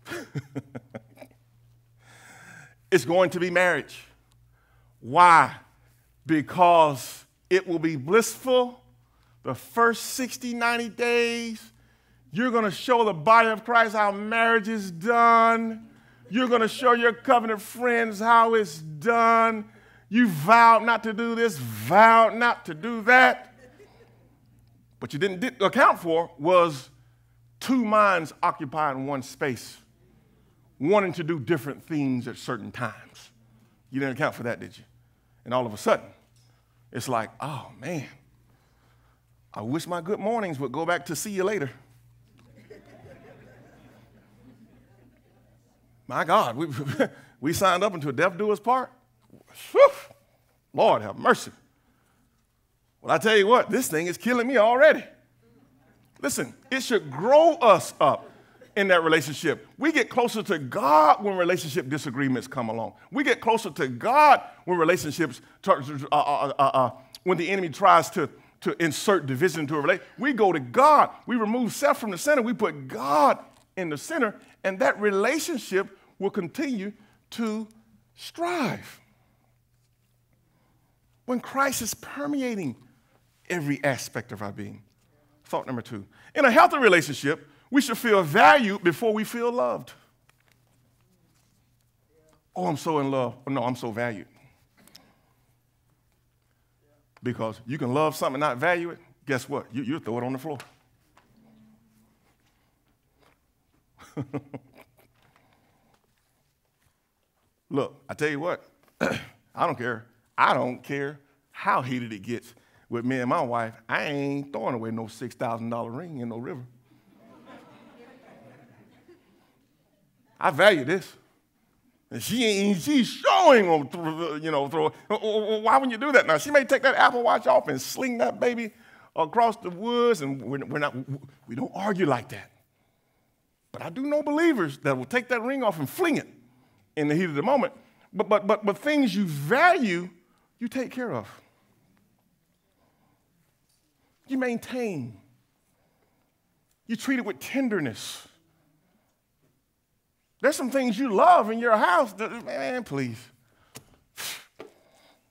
it's going to be marriage. Why? Because it will be blissful the first 60, 90 days. You're going to show the body of Christ how marriage is done. You're going to show your covenant friends how it's done. You vowed not to do this, vowed not to do that. What you didn't account for was two minds occupying one space, wanting to do different things at certain times. You didn't account for that, did you? And all of a sudden, it's like, oh man, I wish my good mornings would go back to see you later. my God, we, we signed up into a deaf doer's part. Whew. Lord have mercy. Well, I tell you what, this thing is killing me already. Listen, it should grow us up in that relationship. We get closer to God when relationship disagreements come along. We get closer to God when relationships, uh, uh, uh, uh, when the enemy tries to, to insert division into a relationship. We go to God. We remove self from the center. We put God in the center, and that relationship will continue to strive. When Christ is permeating every aspect of our being. Thought number two. In a healthy relationship, we should feel valued before we feel loved. Oh, I'm so in love. Oh, no, I'm so valued. Because you can love something and not value it, guess what? You, you throw it on the floor. Look, I tell you what, I don't care. I don't care how heated it gets with me and my wife, I ain't throwing away no $6,000 ring in no river. I value this. And she ain't, she's showing you know, throw, oh, oh, oh, why would you do that now? She may take that Apple Watch off and sling that baby across the woods, and we're, we're not, we don't argue like that. But I do know believers that will take that ring off and fling it in the heat of the moment. But, but, but, but things you value, you take care of you maintain. You treat it with tenderness. There's some things you love in your house. That, man, please.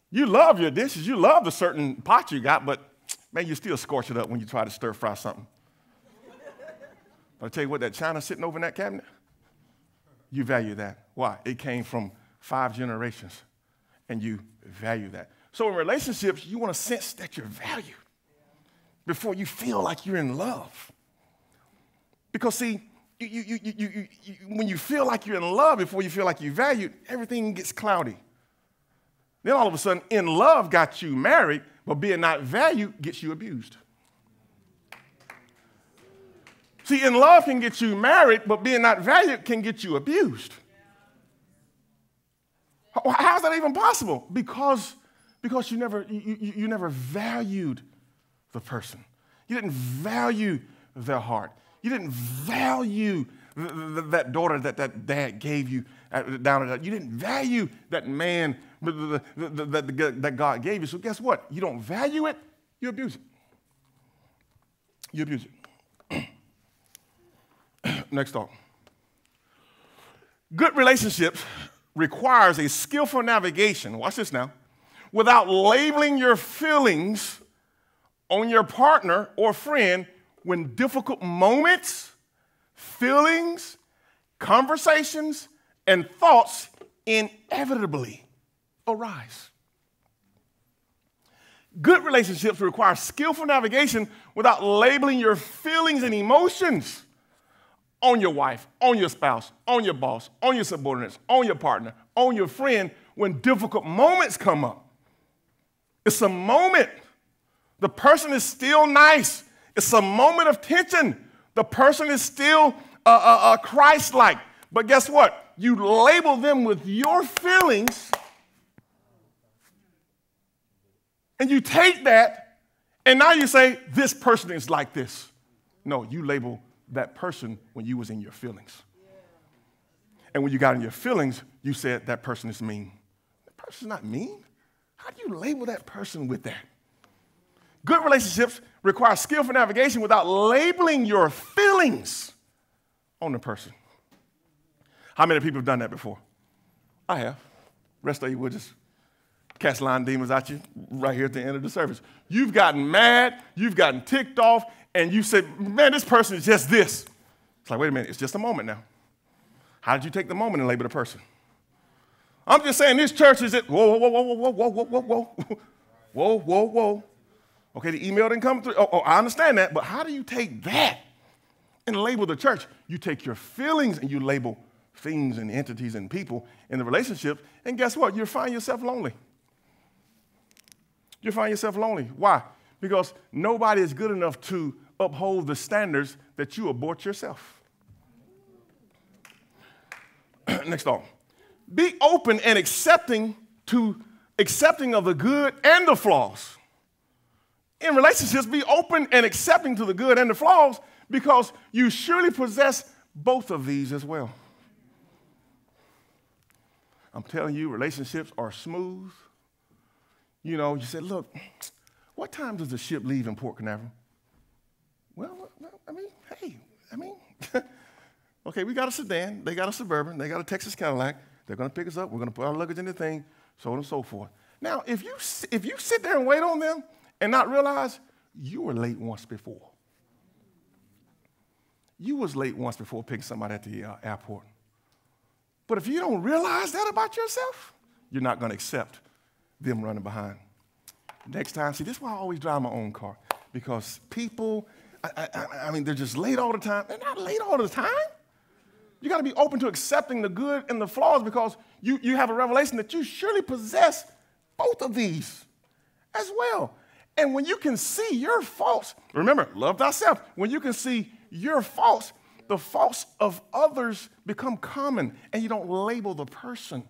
You love your dishes. You love the certain pot you got, but man, you still scorch it up when you try to stir fry something. But I tell you what, that china sitting over in that cabinet, you value that. Why? It came from five generations, and you value that. So in relationships, you want to sense that you're valued before you feel like you're in love. Because, see, you, you, you, when you feel like you're in love before you feel like you're valued, everything gets cloudy. Then all of a sudden, in love got you married, but being not valued gets you abused. See, in love can get you married, but being not valued can get you abused. How's that even possible? Because, because you, never, you, you, you never valued the person. You didn't value their heart. You didn't value that daughter that that dad gave you uh, down at You didn't value that man that God gave you. So guess what? You don't value it, you abuse it. You abuse it. Next thought. Good relationships requires a skillful navigation. Watch this now. Without labeling your feelings on your partner or friend when difficult moments, feelings, conversations, and thoughts inevitably arise. Good relationships require skillful navigation without labeling your feelings and emotions on your wife, on your spouse, on your boss, on your subordinates, on your partner, on your friend when difficult moments come up. It's a moment the person is still nice. It's a moment of tension. The person is still uh, uh, uh Christ like. But guess what? You label them with your feelings, and you take that, and now you say, This person is like this. No, you label that person when you was in your feelings. And when you got in your feelings, you said that person is mean. That person's not mean. How do you label that person with that? Good relationships require skillful navigation without labeling your feelings on the person. How many people have done that before? I have. Rest of you will just cast line demons at you right here at the end of the service. You've gotten mad, you've gotten ticked off, and you said, man, this person is just this. It's like, wait a minute, it's just a moment now. How did you take the moment and label the person? I'm just saying this church is it. Whoa, whoa, whoa, whoa, whoa, whoa, whoa, whoa, whoa. Whoa, whoa, whoa. Okay, the email didn't come through. Oh, oh, I understand that, but how do you take that and label the church? You take your feelings and you label things and entities and people in the relationship, and guess what? You find yourself lonely. You find yourself lonely. Why? Because nobody is good enough to uphold the standards that you abort yourself. Next on. Be open and accepting to accepting of the good and the flaws. In relationships, be open and accepting to the good and the flaws because you surely possess both of these as well. I'm telling you, relationships are smooth. You know, you said, look, what time does the ship leave in Port Canaveral? Well, I mean, hey, I mean, okay, we got a sedan, they got a Suburban, they got a Texas Cadillac. They're going to pick us up. We're going to put our luggage in the thing, so on and so forth. Now, if you, if you sit there and wait on them and not realize you were late once before, you was late once before picking somebody at the uh, airport. But if you don't realize that about yourself, you're not going to accept them running behind. Next time, see, this is why I always drive my own car because people, I, I, I mean, they're just late all the time. They're not late all the time. You got to be open to accepting the good and the flaws because you, you have a revelation that you surely possess both of these as well. And when you can see your faults, remember, love thyself. When you can see your faults, the faults of others become common and you don't label the person.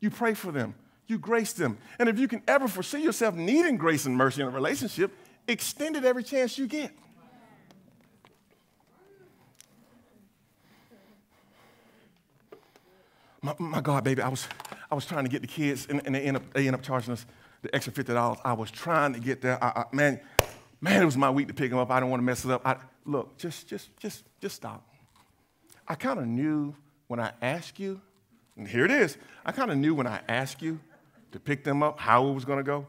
You pray for them, you grace them. And if you can ever foresee yourself needing grace and mercy in a relationship, extend it every chance you get. My, my, God, baby, I was, I was trying to get the kids, and, and they, end up, they end up charging us the extra $50. I was trying to get there. I, I, man, man, it was my week to pick them up. I didn't want to mess it up. I, look, just, just, just, just stop. I kind of knew when I asked you, and here it is. I kind of knew when I asked you to pick them up how it was going to go,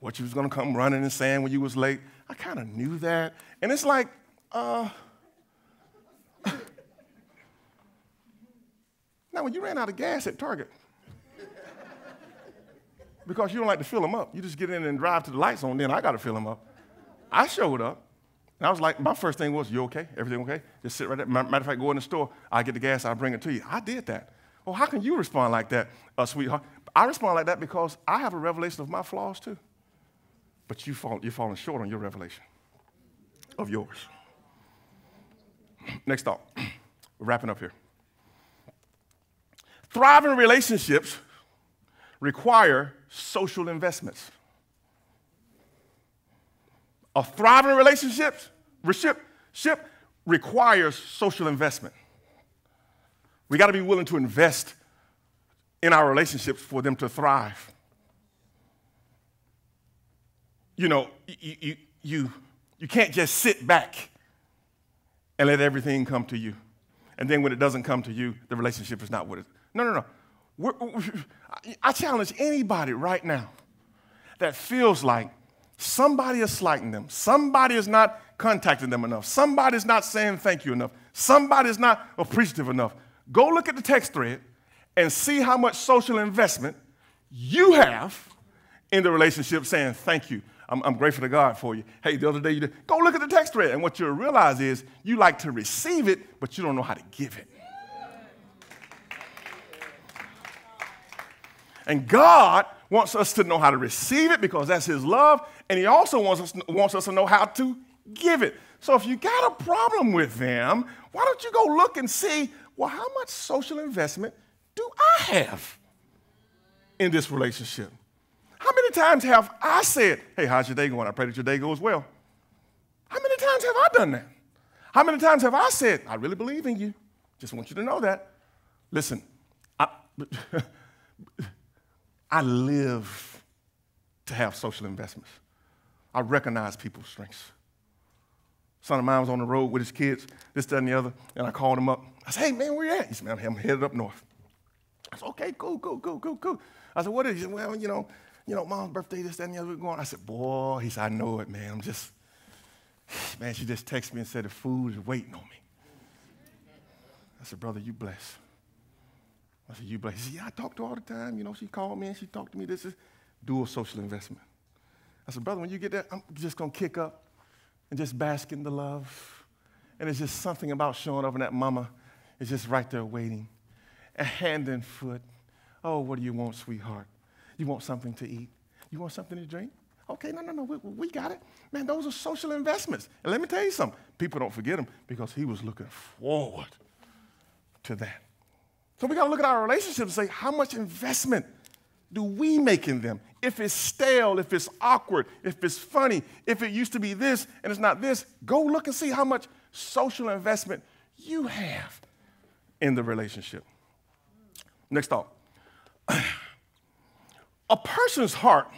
what you was going to come running and saying when you was late. I kind of knew that, and it's like, uh. now when you ran out of gas at Target, because you don't like to fill them up, you just get in and drive to the lights on. Then I got to fill them up. I showed up. And I was like, my first thing was, you okay? Everything okay? Just sit right there. Matter of fact, go in the store. I get the gas. I bring it to you. I did that. Well, how can you respond like that, uh, sweetheart? I respond like that because I have a revelation of my flaws too. But you fall, you're falling short on your revelation of yours. Next thought. We're wrapping up here. Thriving relationships require social investments a thriving relationships, ship requires social investment. We got to be willing to invest in our relationships for them to thrive. You know, you, you, you, you can't just sit back and let everything come to you. And then when it doesn't come to you, the relationship is not what it is. No, no, no. We're, we're, I challenge anybody right now that feels like Somebody is slighting them. Somebody is not contacting them enough. Somebody is not saying thank you enough. Somebody is not appreciative enough. Go look at the text thread and see how much social investment you have in the relationship saying thank you. I'm, I'm, grateful to God for you. Hey, the other day you did. Go look at the text thread, and what you'll realize is you like to receive it, but you don't know how to give it. And God wants us to know how to receive it because that's His love, and He also wants us, wants us to know how to give it. So if you got a problem with them, why don't you go look and see, well, how much social investment do I have in this relationship? How many times have I said, hey, how's your day going? I pray that your day goes well. How many times have I done that? How many times have I said, I really believe in you? Just want you to know that. Listen, I, I live to have social investments. I recognize people's strengths. Son of mine was on the road with his kids, this, that, and the other, and I called him up. I said, hey, man, where you at? He said, man, I'm headed up north. I said, okay, cool, cool, cool, cool, cool. I said, what is it? Well, you know, you know, mom's birthday, this, that, and the other, we're going. I said, boy, he said, I know it, man. I'm just, man, she just texted me and said the food is waiting on me. I said, brother, you blessed. I said, you blessed. He said, yeah, I talk to her all the time. You know, she called me and she talked to me. This is dual social investment. I said, brother, when you get there, I'm just going to kick up and just bask in the love. And it's just something about showing up and that mama is just right there waiting, a hand and foot. Oh, what do you want, sweetheart? You want something to eat? You want something to drink? Okay, no, no, no, we, we got it. Man, those are social investments. And let me tell you something people don't forget them because he was looking forward to that. So we got to look at our relationships and say, how much investment do we make in them? If it's stale, if it's awkward, if it's funny, if it used to be this and it's not this, go look and see how much social investment you have in the relationship. Next thought. A person's heart,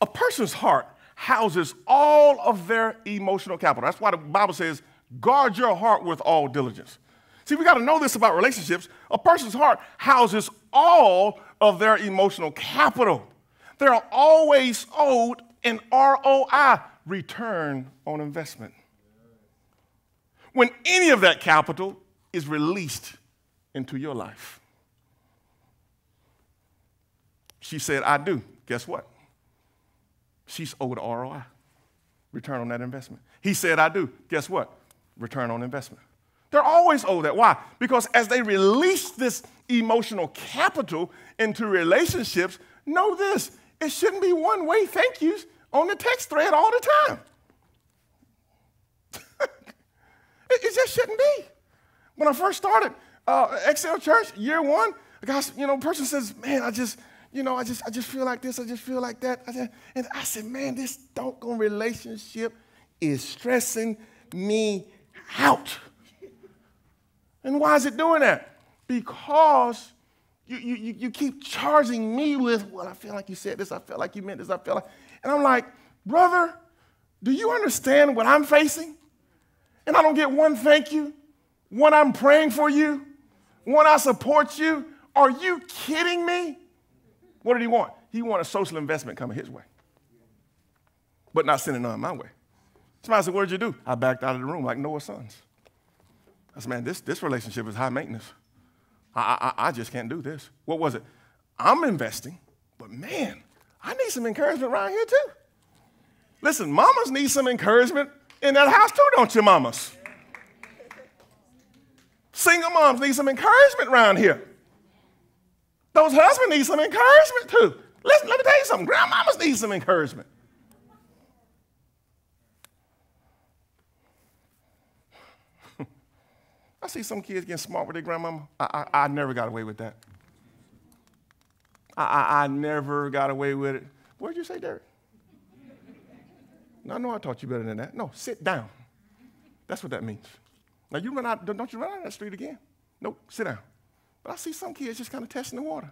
a person's heart houses all of their emotional capital. That's why the Bible says, guard your heart with all diligence. See, we got to know this about relationships. A person's heart houses all of their emotional capital. They're always owed an ROI, return on investment. When any of that capital is released into your life. She said, I do. Guess what? She's owed ROI, return on that investment. He said, I do. Guess what? Return on investment. They're always owed that. Why? Because as they release this emotional capital into relationships, know this it shouldn't be one way thank yous on the text thread all the time. it, it, just shouldn't be. When I first started uh, Excel Church, year one, a guy, you know, person says, Man, I just, you know, I just, I just feel like this, I just feel like that. and I said, Man, this doggone relationship is stressing me out. And why is it doing that? Because you, you, you keep charging me with, well, I feel like you said this, I feel like you meant this, I feel like. And I'm like, brother, do you understand what I'm facing? And I don't get one thank you, one I'm praying for you, one I support you. Are you kidding me? What did he want? He wanted a social investment coming his way, but not sending none my way. Somebody said, What did you do? I backed out of the room like Noah's sons. I said, man, this, this relationship is high maintenance. I, I, I just can't do this. What was it? I'm investing, but man, I need some encouragement around here too. Listen, mamas need some encouragement in that house too, don't you, mamas? Single moms need some encouragement around here. Those husbands need some encouragement too. Listen, let me tell you something. Grandmamas need some encouragement. I see some kids getting smart with their grandmama. I, I, I never got away with that. I, I, I never got away with it. What did you say, Derrick? No, no, I taught you better than that. No, sit down. That's what that means. Now you run out, don't you run out of that street again. Nope, sit down. But I see some kids just kind of testing the water.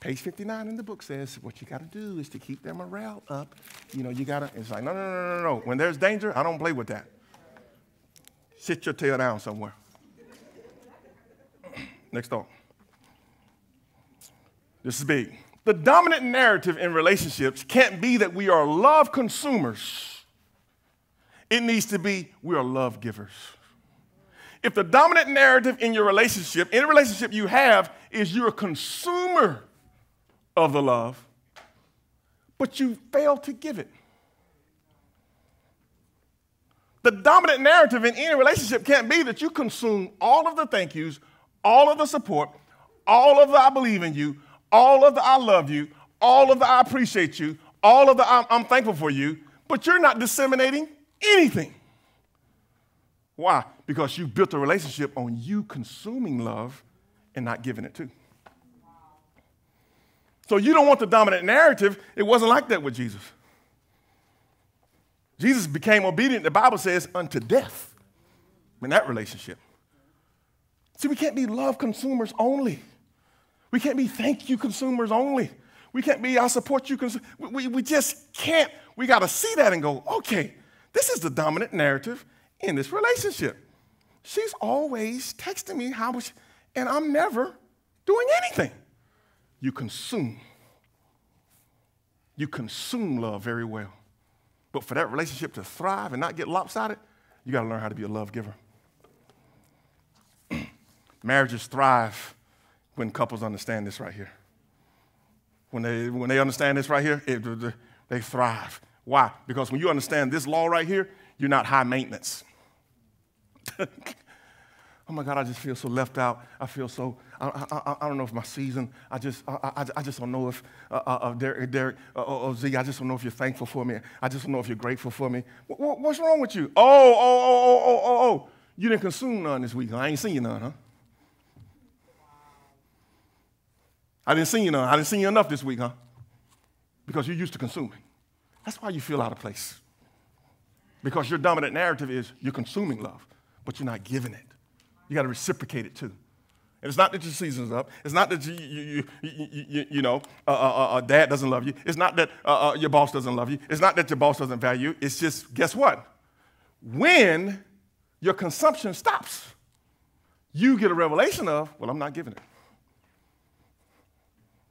Page 59 in the book says what you got to do is to keep their morale up. You know, you got to, it's like, no, no, no, no, no. When there's danger, I don't play with that. Sit your tail down somewhere. Next thought. This is big. The dominant narrative in relationships can't be that we are love consumers. It needs to be we are love givers. If the dominant narrative in your relationship, in a relationship you have, is you're a consumer of the love, but you fail to give it. The dominant narrative in any relationship can't be that you consume all of the thank yous, all of the support, all of the I believe in you, all of the I love you, all of the I appreciate you, all of the I'm, I'm thankful for you, but you're not disseminating anything. Why? Because you built a relationship on you consuming love and not giving it too. So you don't want the dominant narrative. It wasn't like that with Jesus. Jesus became obedient, the Bible says, unto death in that relationship. See, we can't be love consumers only. We can't be thank you consumers only. We can't be I support you. Cons- we, we, we just can't. We got to see that and go, okay, this is the dominant narrative in this relationship. She's always texting me how much, and I'm never doing anything. You consume. You consume love very well. But for that relationship to thrive and not get lopsided, you got to learn how to be a love giver. Marriages thrive when couples understand this right here. When they, when they understand this right here, it, they thrive. Why? Because when you understand this law right here, you're not high maintenance. oh my God, I just feel so left out. I feel so, I, I, I don't know if my season, I just, I, I, just don't know if, uh, uh, uh Derrick, Derrick uh, uh, Z, I just don't know if you're thankful for me. I just don't know if you're grateful for me. What, what's wrong with you? Oh, oh, oh, oh, oh, oh, oh. You didn't consume none this week. I ain't seen you none, huh? I didn't see you none. I didn't see you enough this week, huh? Because you're used to consuming. That's why you feel out of place. Because your dominant narrative is you're consuming love, but you're not giving it. You got to reciprocate it too. It's not that your season's up. It's not that you, you, you, you, you know, uh, uh, uh, dad doesn't love you. It's not that uh, uh, your boss doesn't love you. It's not that your boss doesn't value you. It's just, guess what? When your consumption stops, you get a revelation of, well, I'm not giving it.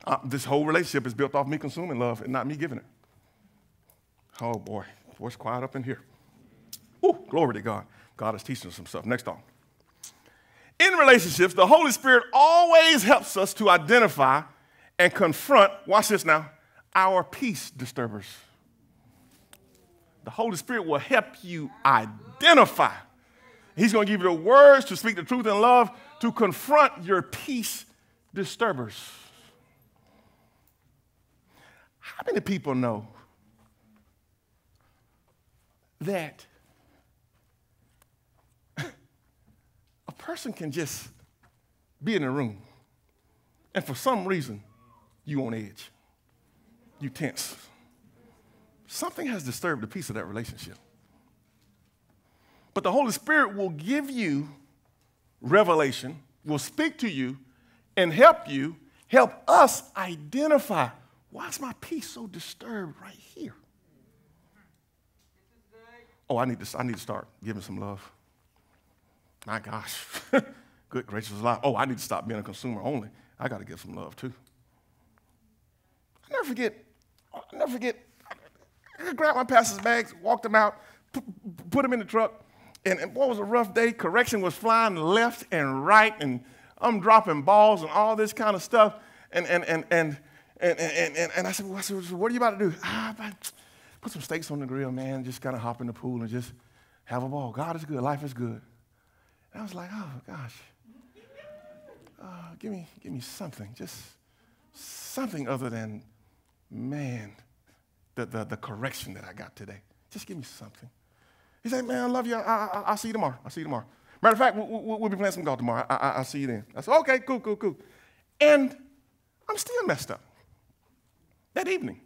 Uh, this whole relationship is built off me consuming love and not me giving it. Oh boy, what's quiet up in here? Ooh, glory to God. God is teaching us some stuff. Next on. In relationships, the Holy Spirit always helps us to identify and confront, watch this now, our peace disturbers. The Holy Spirit will help you identify. He's going to give you the words to speak the truth in love to confront your peace disturbers. How many people know that a person can just be in a room and for some reason you on edge, you tense. Something has disturbed the peace of that relationship. But the Holy Spirit will give you revelation, will speak to you, and help you, help us identify why is my peace so disturbed right here? Oh, I need to, I need to start giving some love. My gosh. Good gracious life. Oh, I need to stop being a consumer only. I got to give some love too. I never forget, I never forget, I grabbed my pastor's bags, walked them out, put them in the truck, and, and boy, it was a rough day. Correction was flying left and right, and I'm dropping balls and all this kind of stuff. And, and, and, and and, and, and, and I, said, well, I said, what are you about to do? Ah, put some steaks on the grill, man. Just kind of hop in the pool and just have a ball. God is good. Life is good. And I was like, oh, gosh. Uh, give, me, give me something. Just something other than, man, the, the, the correction that I got today. Just give me something. He said, man, I love you. I, will see you tomorrow. I'll see you tomorrow. Matter of fact, we'll, we'll be playing some golf tomorrow. I, will see you then. I said, okay, cool, cool, cool. And I'm still messed up that evening.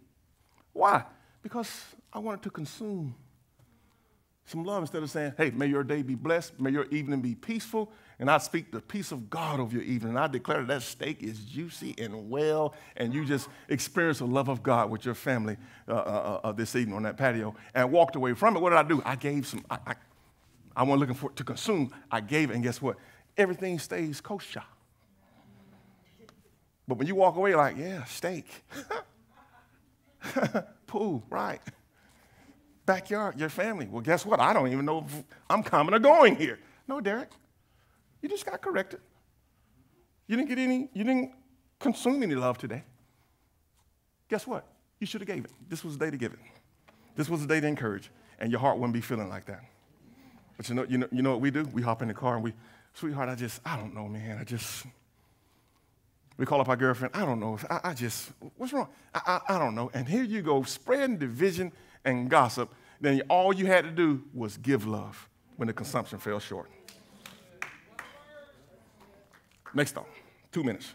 Why? Because I wanted to consume some love instead of saying, hey, may your day be blessed, may your evening be peaceful, and I speak the peace of God over your evening. I declare that, steak is juicy and well, and you just experience the love of God with your family uh, uh, uh, uh this evening on that patio, and walked away from it. What did I do? I gave some, I, I, I wasn't looking for to consume. I gave it, and guess what? Everything stays kosher. But when you walk away, like, yeah, steak. Pool, right. Backyard, your family. Well, guess what? I don't even know if I'm coming or going here. No, Derrick. You just got corrected. You didn't get any, you didn't consume any love today. Guess what? You should have gave it. This was the day to give it. This was the day to encourage. And your heart wouldn't be feeling like that. But you know, you know, you know what we do? We hop in the car and we, sweetheart, I just, I don't know, man. I just, we call up our girlfriend. I don't know. I, I just, what's wrong? I, I, I, don't know. And here you go, spreading division and gossip. Then all you had to do was give love when the consumption fell short. Next on, two minutes.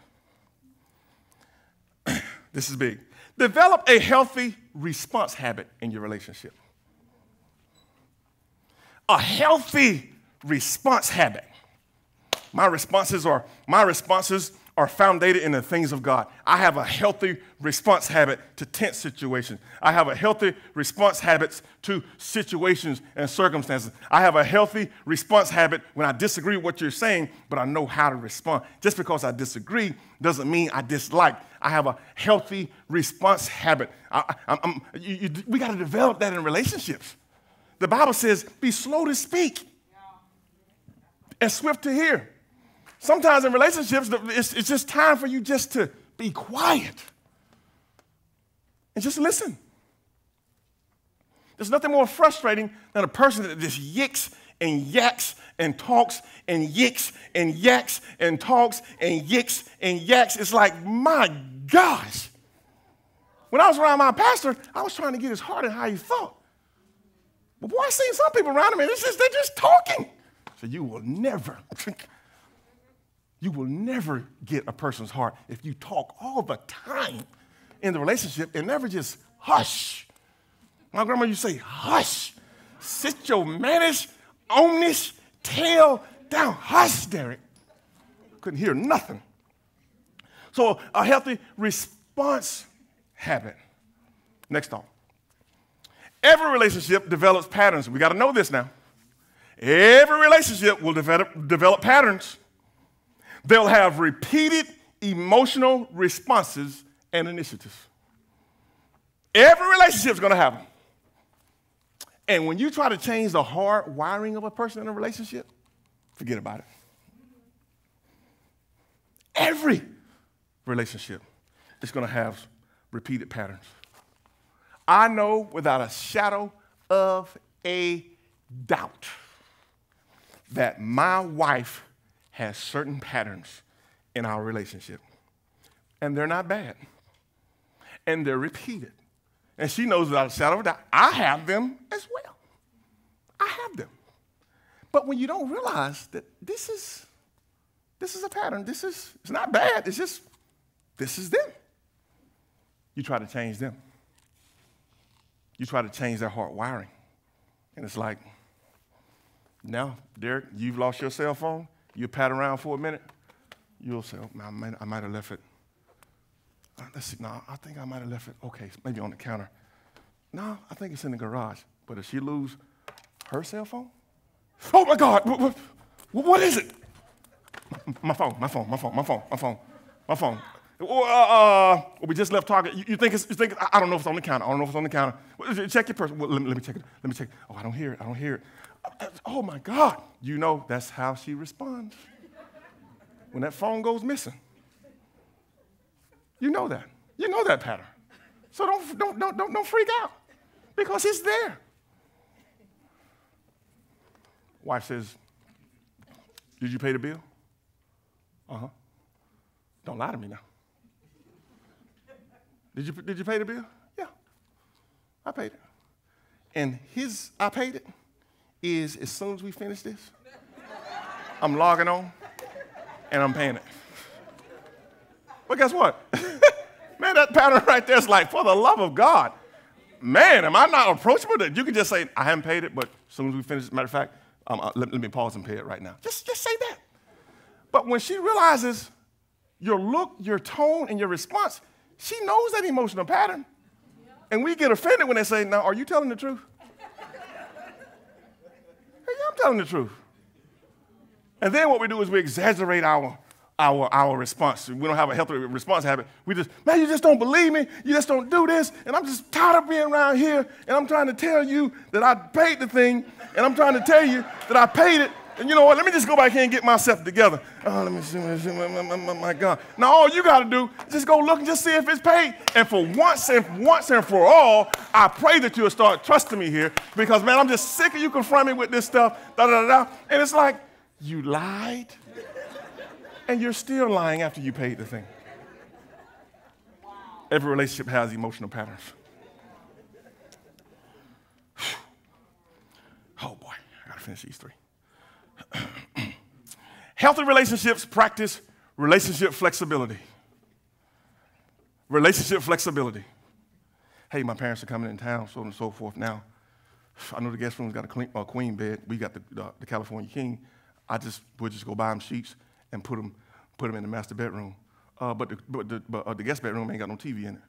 this is big. Develop a healthy response habit in your relationship. A healthy response habit. My responses are my responses are founded in the things of God. I have a healthy response habit to tense situations. I have a healthy response habits to situations and circumstances. I have a healthy response habit when I disagree with what you're saying, but I know how to respond. Just because I disagree doesn't mean I dislike. I have a healthy response habit. I, you, you, we got to develop that in relationships. The Bible says, be slow to speak and swift to hear. Sometimes in relationships, it's, it's just time for you just to be quiet and just listen. There's nothing more frustrating than a person that just yicks and yaks and talks and yicks and yaks and talks and yicks and yaks. It's like, my gosh. When I was around my pastor, I was trying to get his heart and how he thought. But boy, I seen some people around him, and it's just, they're just talking. So you will never You will never get a person's heart if you talk all the time in the relationship and never just hush. My grandma used to say, hush. Sit your mannish, omnish tail down. Hush, Derrick. Couldn't hear nothing. So, a healthy response habit. Next on. Every relationship develops patterns. We got to know this now. Every relationship will develop, develop patterns. They'll have repeated emotional responses and initiatives. Every relationship is going to have them. And when you try to change the hard wiring of a person in a relationship, forget about it. Every relationship is going to have repeated patterns. I know without a shadow of a doubt that my wife has certain patterns in our relationship. And they're not bad. And they're repeated. And she knows without a shadow of a doubt, I have them as well. I have them. But when you don't realize that this is this is a pattern, this is it's not bad, it's just this is them. You try to change them. You try to change their heart wiring. And it's like, now, Derrick, you've lost your cell phone. You pat around for a minute, you'll say, oh, I might, I might have left it. Uh, let's see, no, I think I might have left it, okay, maybe on the counter. No, I think it's in the garage. But if she lose her cell phone, oh my God, what, what, what is it? My phone, my phone, my phone, my phone, my phone, my phone. Uh, uh, we just left talking. You, you, think it's, you think, I don't know if it's on the counter. I don't know if it's on the counter. Check your purse. Well, let, me, let me check it. Let me check. It. Oh, I don't hear it. I don't hear it. Oh my God. You know, that's how she responds when that phone goes missing. You know that. You know that pattern. So don't, don't, don't, don't, don't freak out because it's there. Wife says, Did you pay the bill? Uh huh. Don't lie to me now. Did you, did you pay the bill? Yeah. I paid it. And his, I paid it is as soon as we finish this, I'm logging on and I'm paying it. But guess what? Man, that pattern right there is like, for the love of God. Man, am I not approachable you can just say, I haven't paid it, but as soon as we finish, matter of fact, um, uh, let, let, me pause and pay it right now. Just, just say that. But when she realizes your look, your tone, and your response, she knows that emotional pattern. And we get offended when they say, Now, are you telling the truth? Telling the truth. And then what we do is we exaggerate our, our, our response. We don't have a healthy response habit. We just, man, you just don't believe me. You just don't do this. And I'm just tired of being around here. And I'm trying to tell you that I paid the thing. And I'm trying to tell you that I paid it. And you know what? Let me just go back here and get myself together. Oh, let me see. My, my, God. Now, all you got to do is just go look and just see if it's paid. And for once and once and for all, I pray that you'll start trusting me here because, man, I'm just sick of you confronting me with this stuff. Da, da, da, da. And it's like, you lied, and you're still lying after you paid the thing. Every relationship has emotional patterns. Oh boy, I gotta finish these three. Healthy relationships practice relationship flexibility. Relationship flexibility. Hey, my parents are coming in town, so on and so forth. Now, I know the guest room's got a, a queen bed. We got the, the, California king. I just would just go buy them sheets and put them, put them in the master bedroom. uh, but, the, but, the, but uh, the guest bedroom ain't got no TV in it,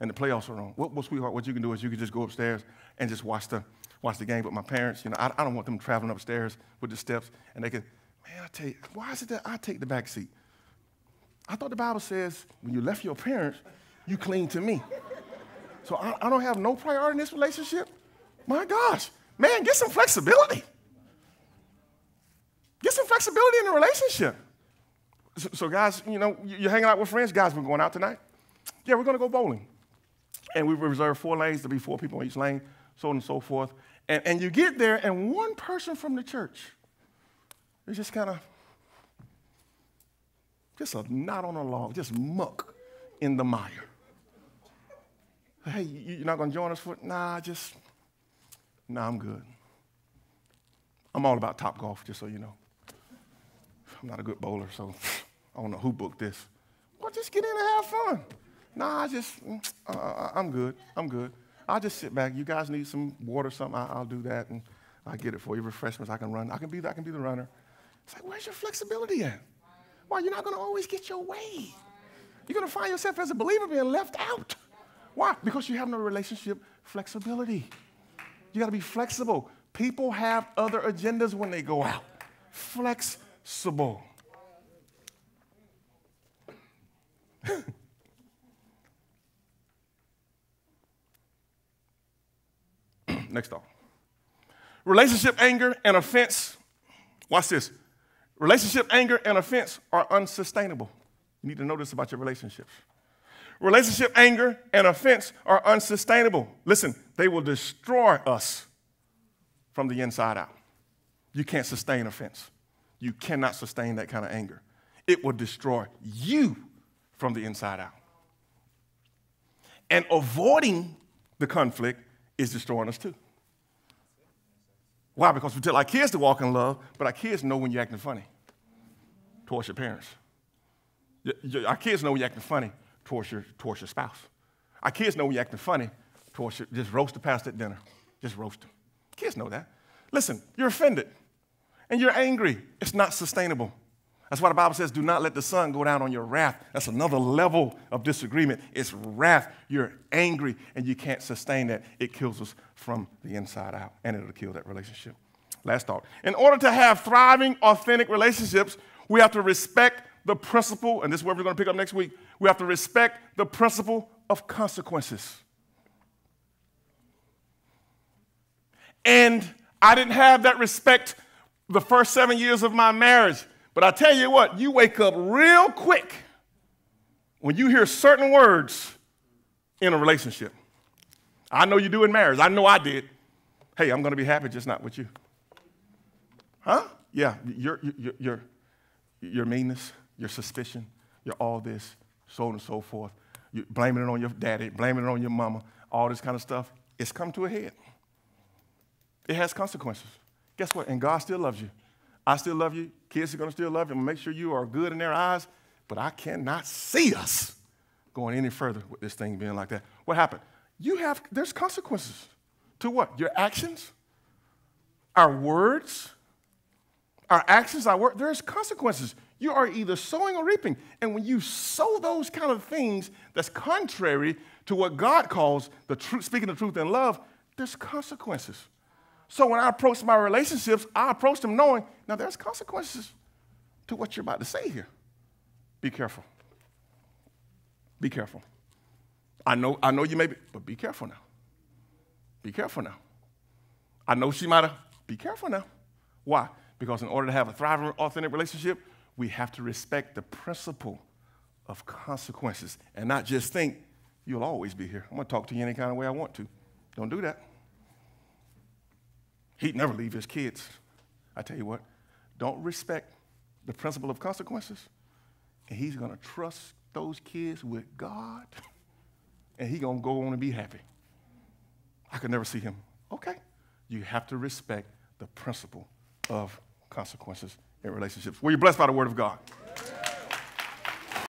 and the playoffs are on. Well, sweetheart, what you can do is you can just go upstairs and just watch the, watch the game. But my parents, you know, I, I don't want them traveling upstairs with the steps, and they can, man, I tell you, why is it that I take the back seat? I thought the Bible says when you left your parents, you cling to me. So I, I don't have no priority in this relationship. My gosh, man, get some flexibility. Get some flexibility in the relationship. So, so, guys, you know, you're hanging out with friends. Guys, we're going out tonight. Yeah, we're going to go bowling. And we reserve four lanes to be four people in each lane, so on and so forth. And, and you get there, and one person from the church is just kind of, just a knot on a log, just muck in the mire. Hey, you're not going to join us for, nah, just, nah, I'm good. I'm all about Topgolf, just so you know. I'm not a good bowler, so I don't know who booked this. Well, just get in and have fun. Nah, I just, mm, uh, uh, I'm good. I'm good. I'll just sit back. You guys need some water something, I'll do that, and I'll get it for you. Refreshments, I can run. I can be, I can be the runner. It's like, where's your flexibility at? Why, you're not going to always get your way. You're going to find yourself as a believer being left out. Why? Because you have no relationship flexibility. You got to be flexible. People have other agendas when they go out. Flexible. Next off. Relationship anger and offense. Watch this. Relationship anger and offense are unsustainable. You need to know this about your relationships. Relationship anger and offense are unsustainable. Listen, they will destroy us from the inside out. You can't sustain offense. You cannot sustain that kind of anger. It will destroy you from the inside out. And avoiding the conflict is destroying us too. Why? Because we tell our kids to walk in love, but our kids know when you're acting funny towards your parents. Our kids know when you're acting funny towards your, towards your spouse. Our kids know when you're acting funny towards your, just roast the pastor at dinner. Just roast them. Kids know that. Listen, you're offended and you're angry. It's not sustainable. That's why the Bible says, do not let the sun go down on your wrath. That's another level of disagreement. It's wrath. You're angry and you can't sustain that. It kills us from the inside out and it'll kill that relationship. Last thought. In order to have thriving, authentic relationships, we have to respect the principle, and this is where we're going to pick up next week. We have to respect the principle of consequences. And I didn't have that respect the first seven years of my marriage. But I tell you what, you wake up real quick when you hear certain words in a relationship. I know you do in marriage. I know I did. Hey, I'm going to be happy, just not with you. Huh? Yeah, your, your, your, your meanness, your suspicion, your all this, so on and so forth. You're blaming it on your daddy, blaming it on your mama, all this kind of stuff. It's come to a head. It has consequences. Guess what? And God still loves you. I still love you. Kids are going to still love you. Make sure you are good in their eyes. But I cannot see us going any further with this thing being like that. What happened? You have, there's consequences to what? Your actions, our words, our actions, our words. there's consequences. You are either sowing or reaping. And when you sow those kind of things that's contrary to what God calls the truth, speaking the truth in love, there's consequences. So when I approach my relationships, I approach them knowing now there's consequences to what you're about to say here. Be careful. Be careful. I know, I know you may be, but be careful now. Be careful now. I know she might have, be careful now. Why? Because in order to have a thriving, authentic relationship, we have to respect the principle of consequences and not just think, you'll always be here. I'm to talk to you any kind of way I want to. Don't do that. He'd never leave his kids. I tell you what, don't respect the principle of consequences, and he's going to trust those kids with God, and he's going to go on and be happy. I could never see him. Okay, you have to respect the principle of consequences in relationships. Were you blessed by the word of God?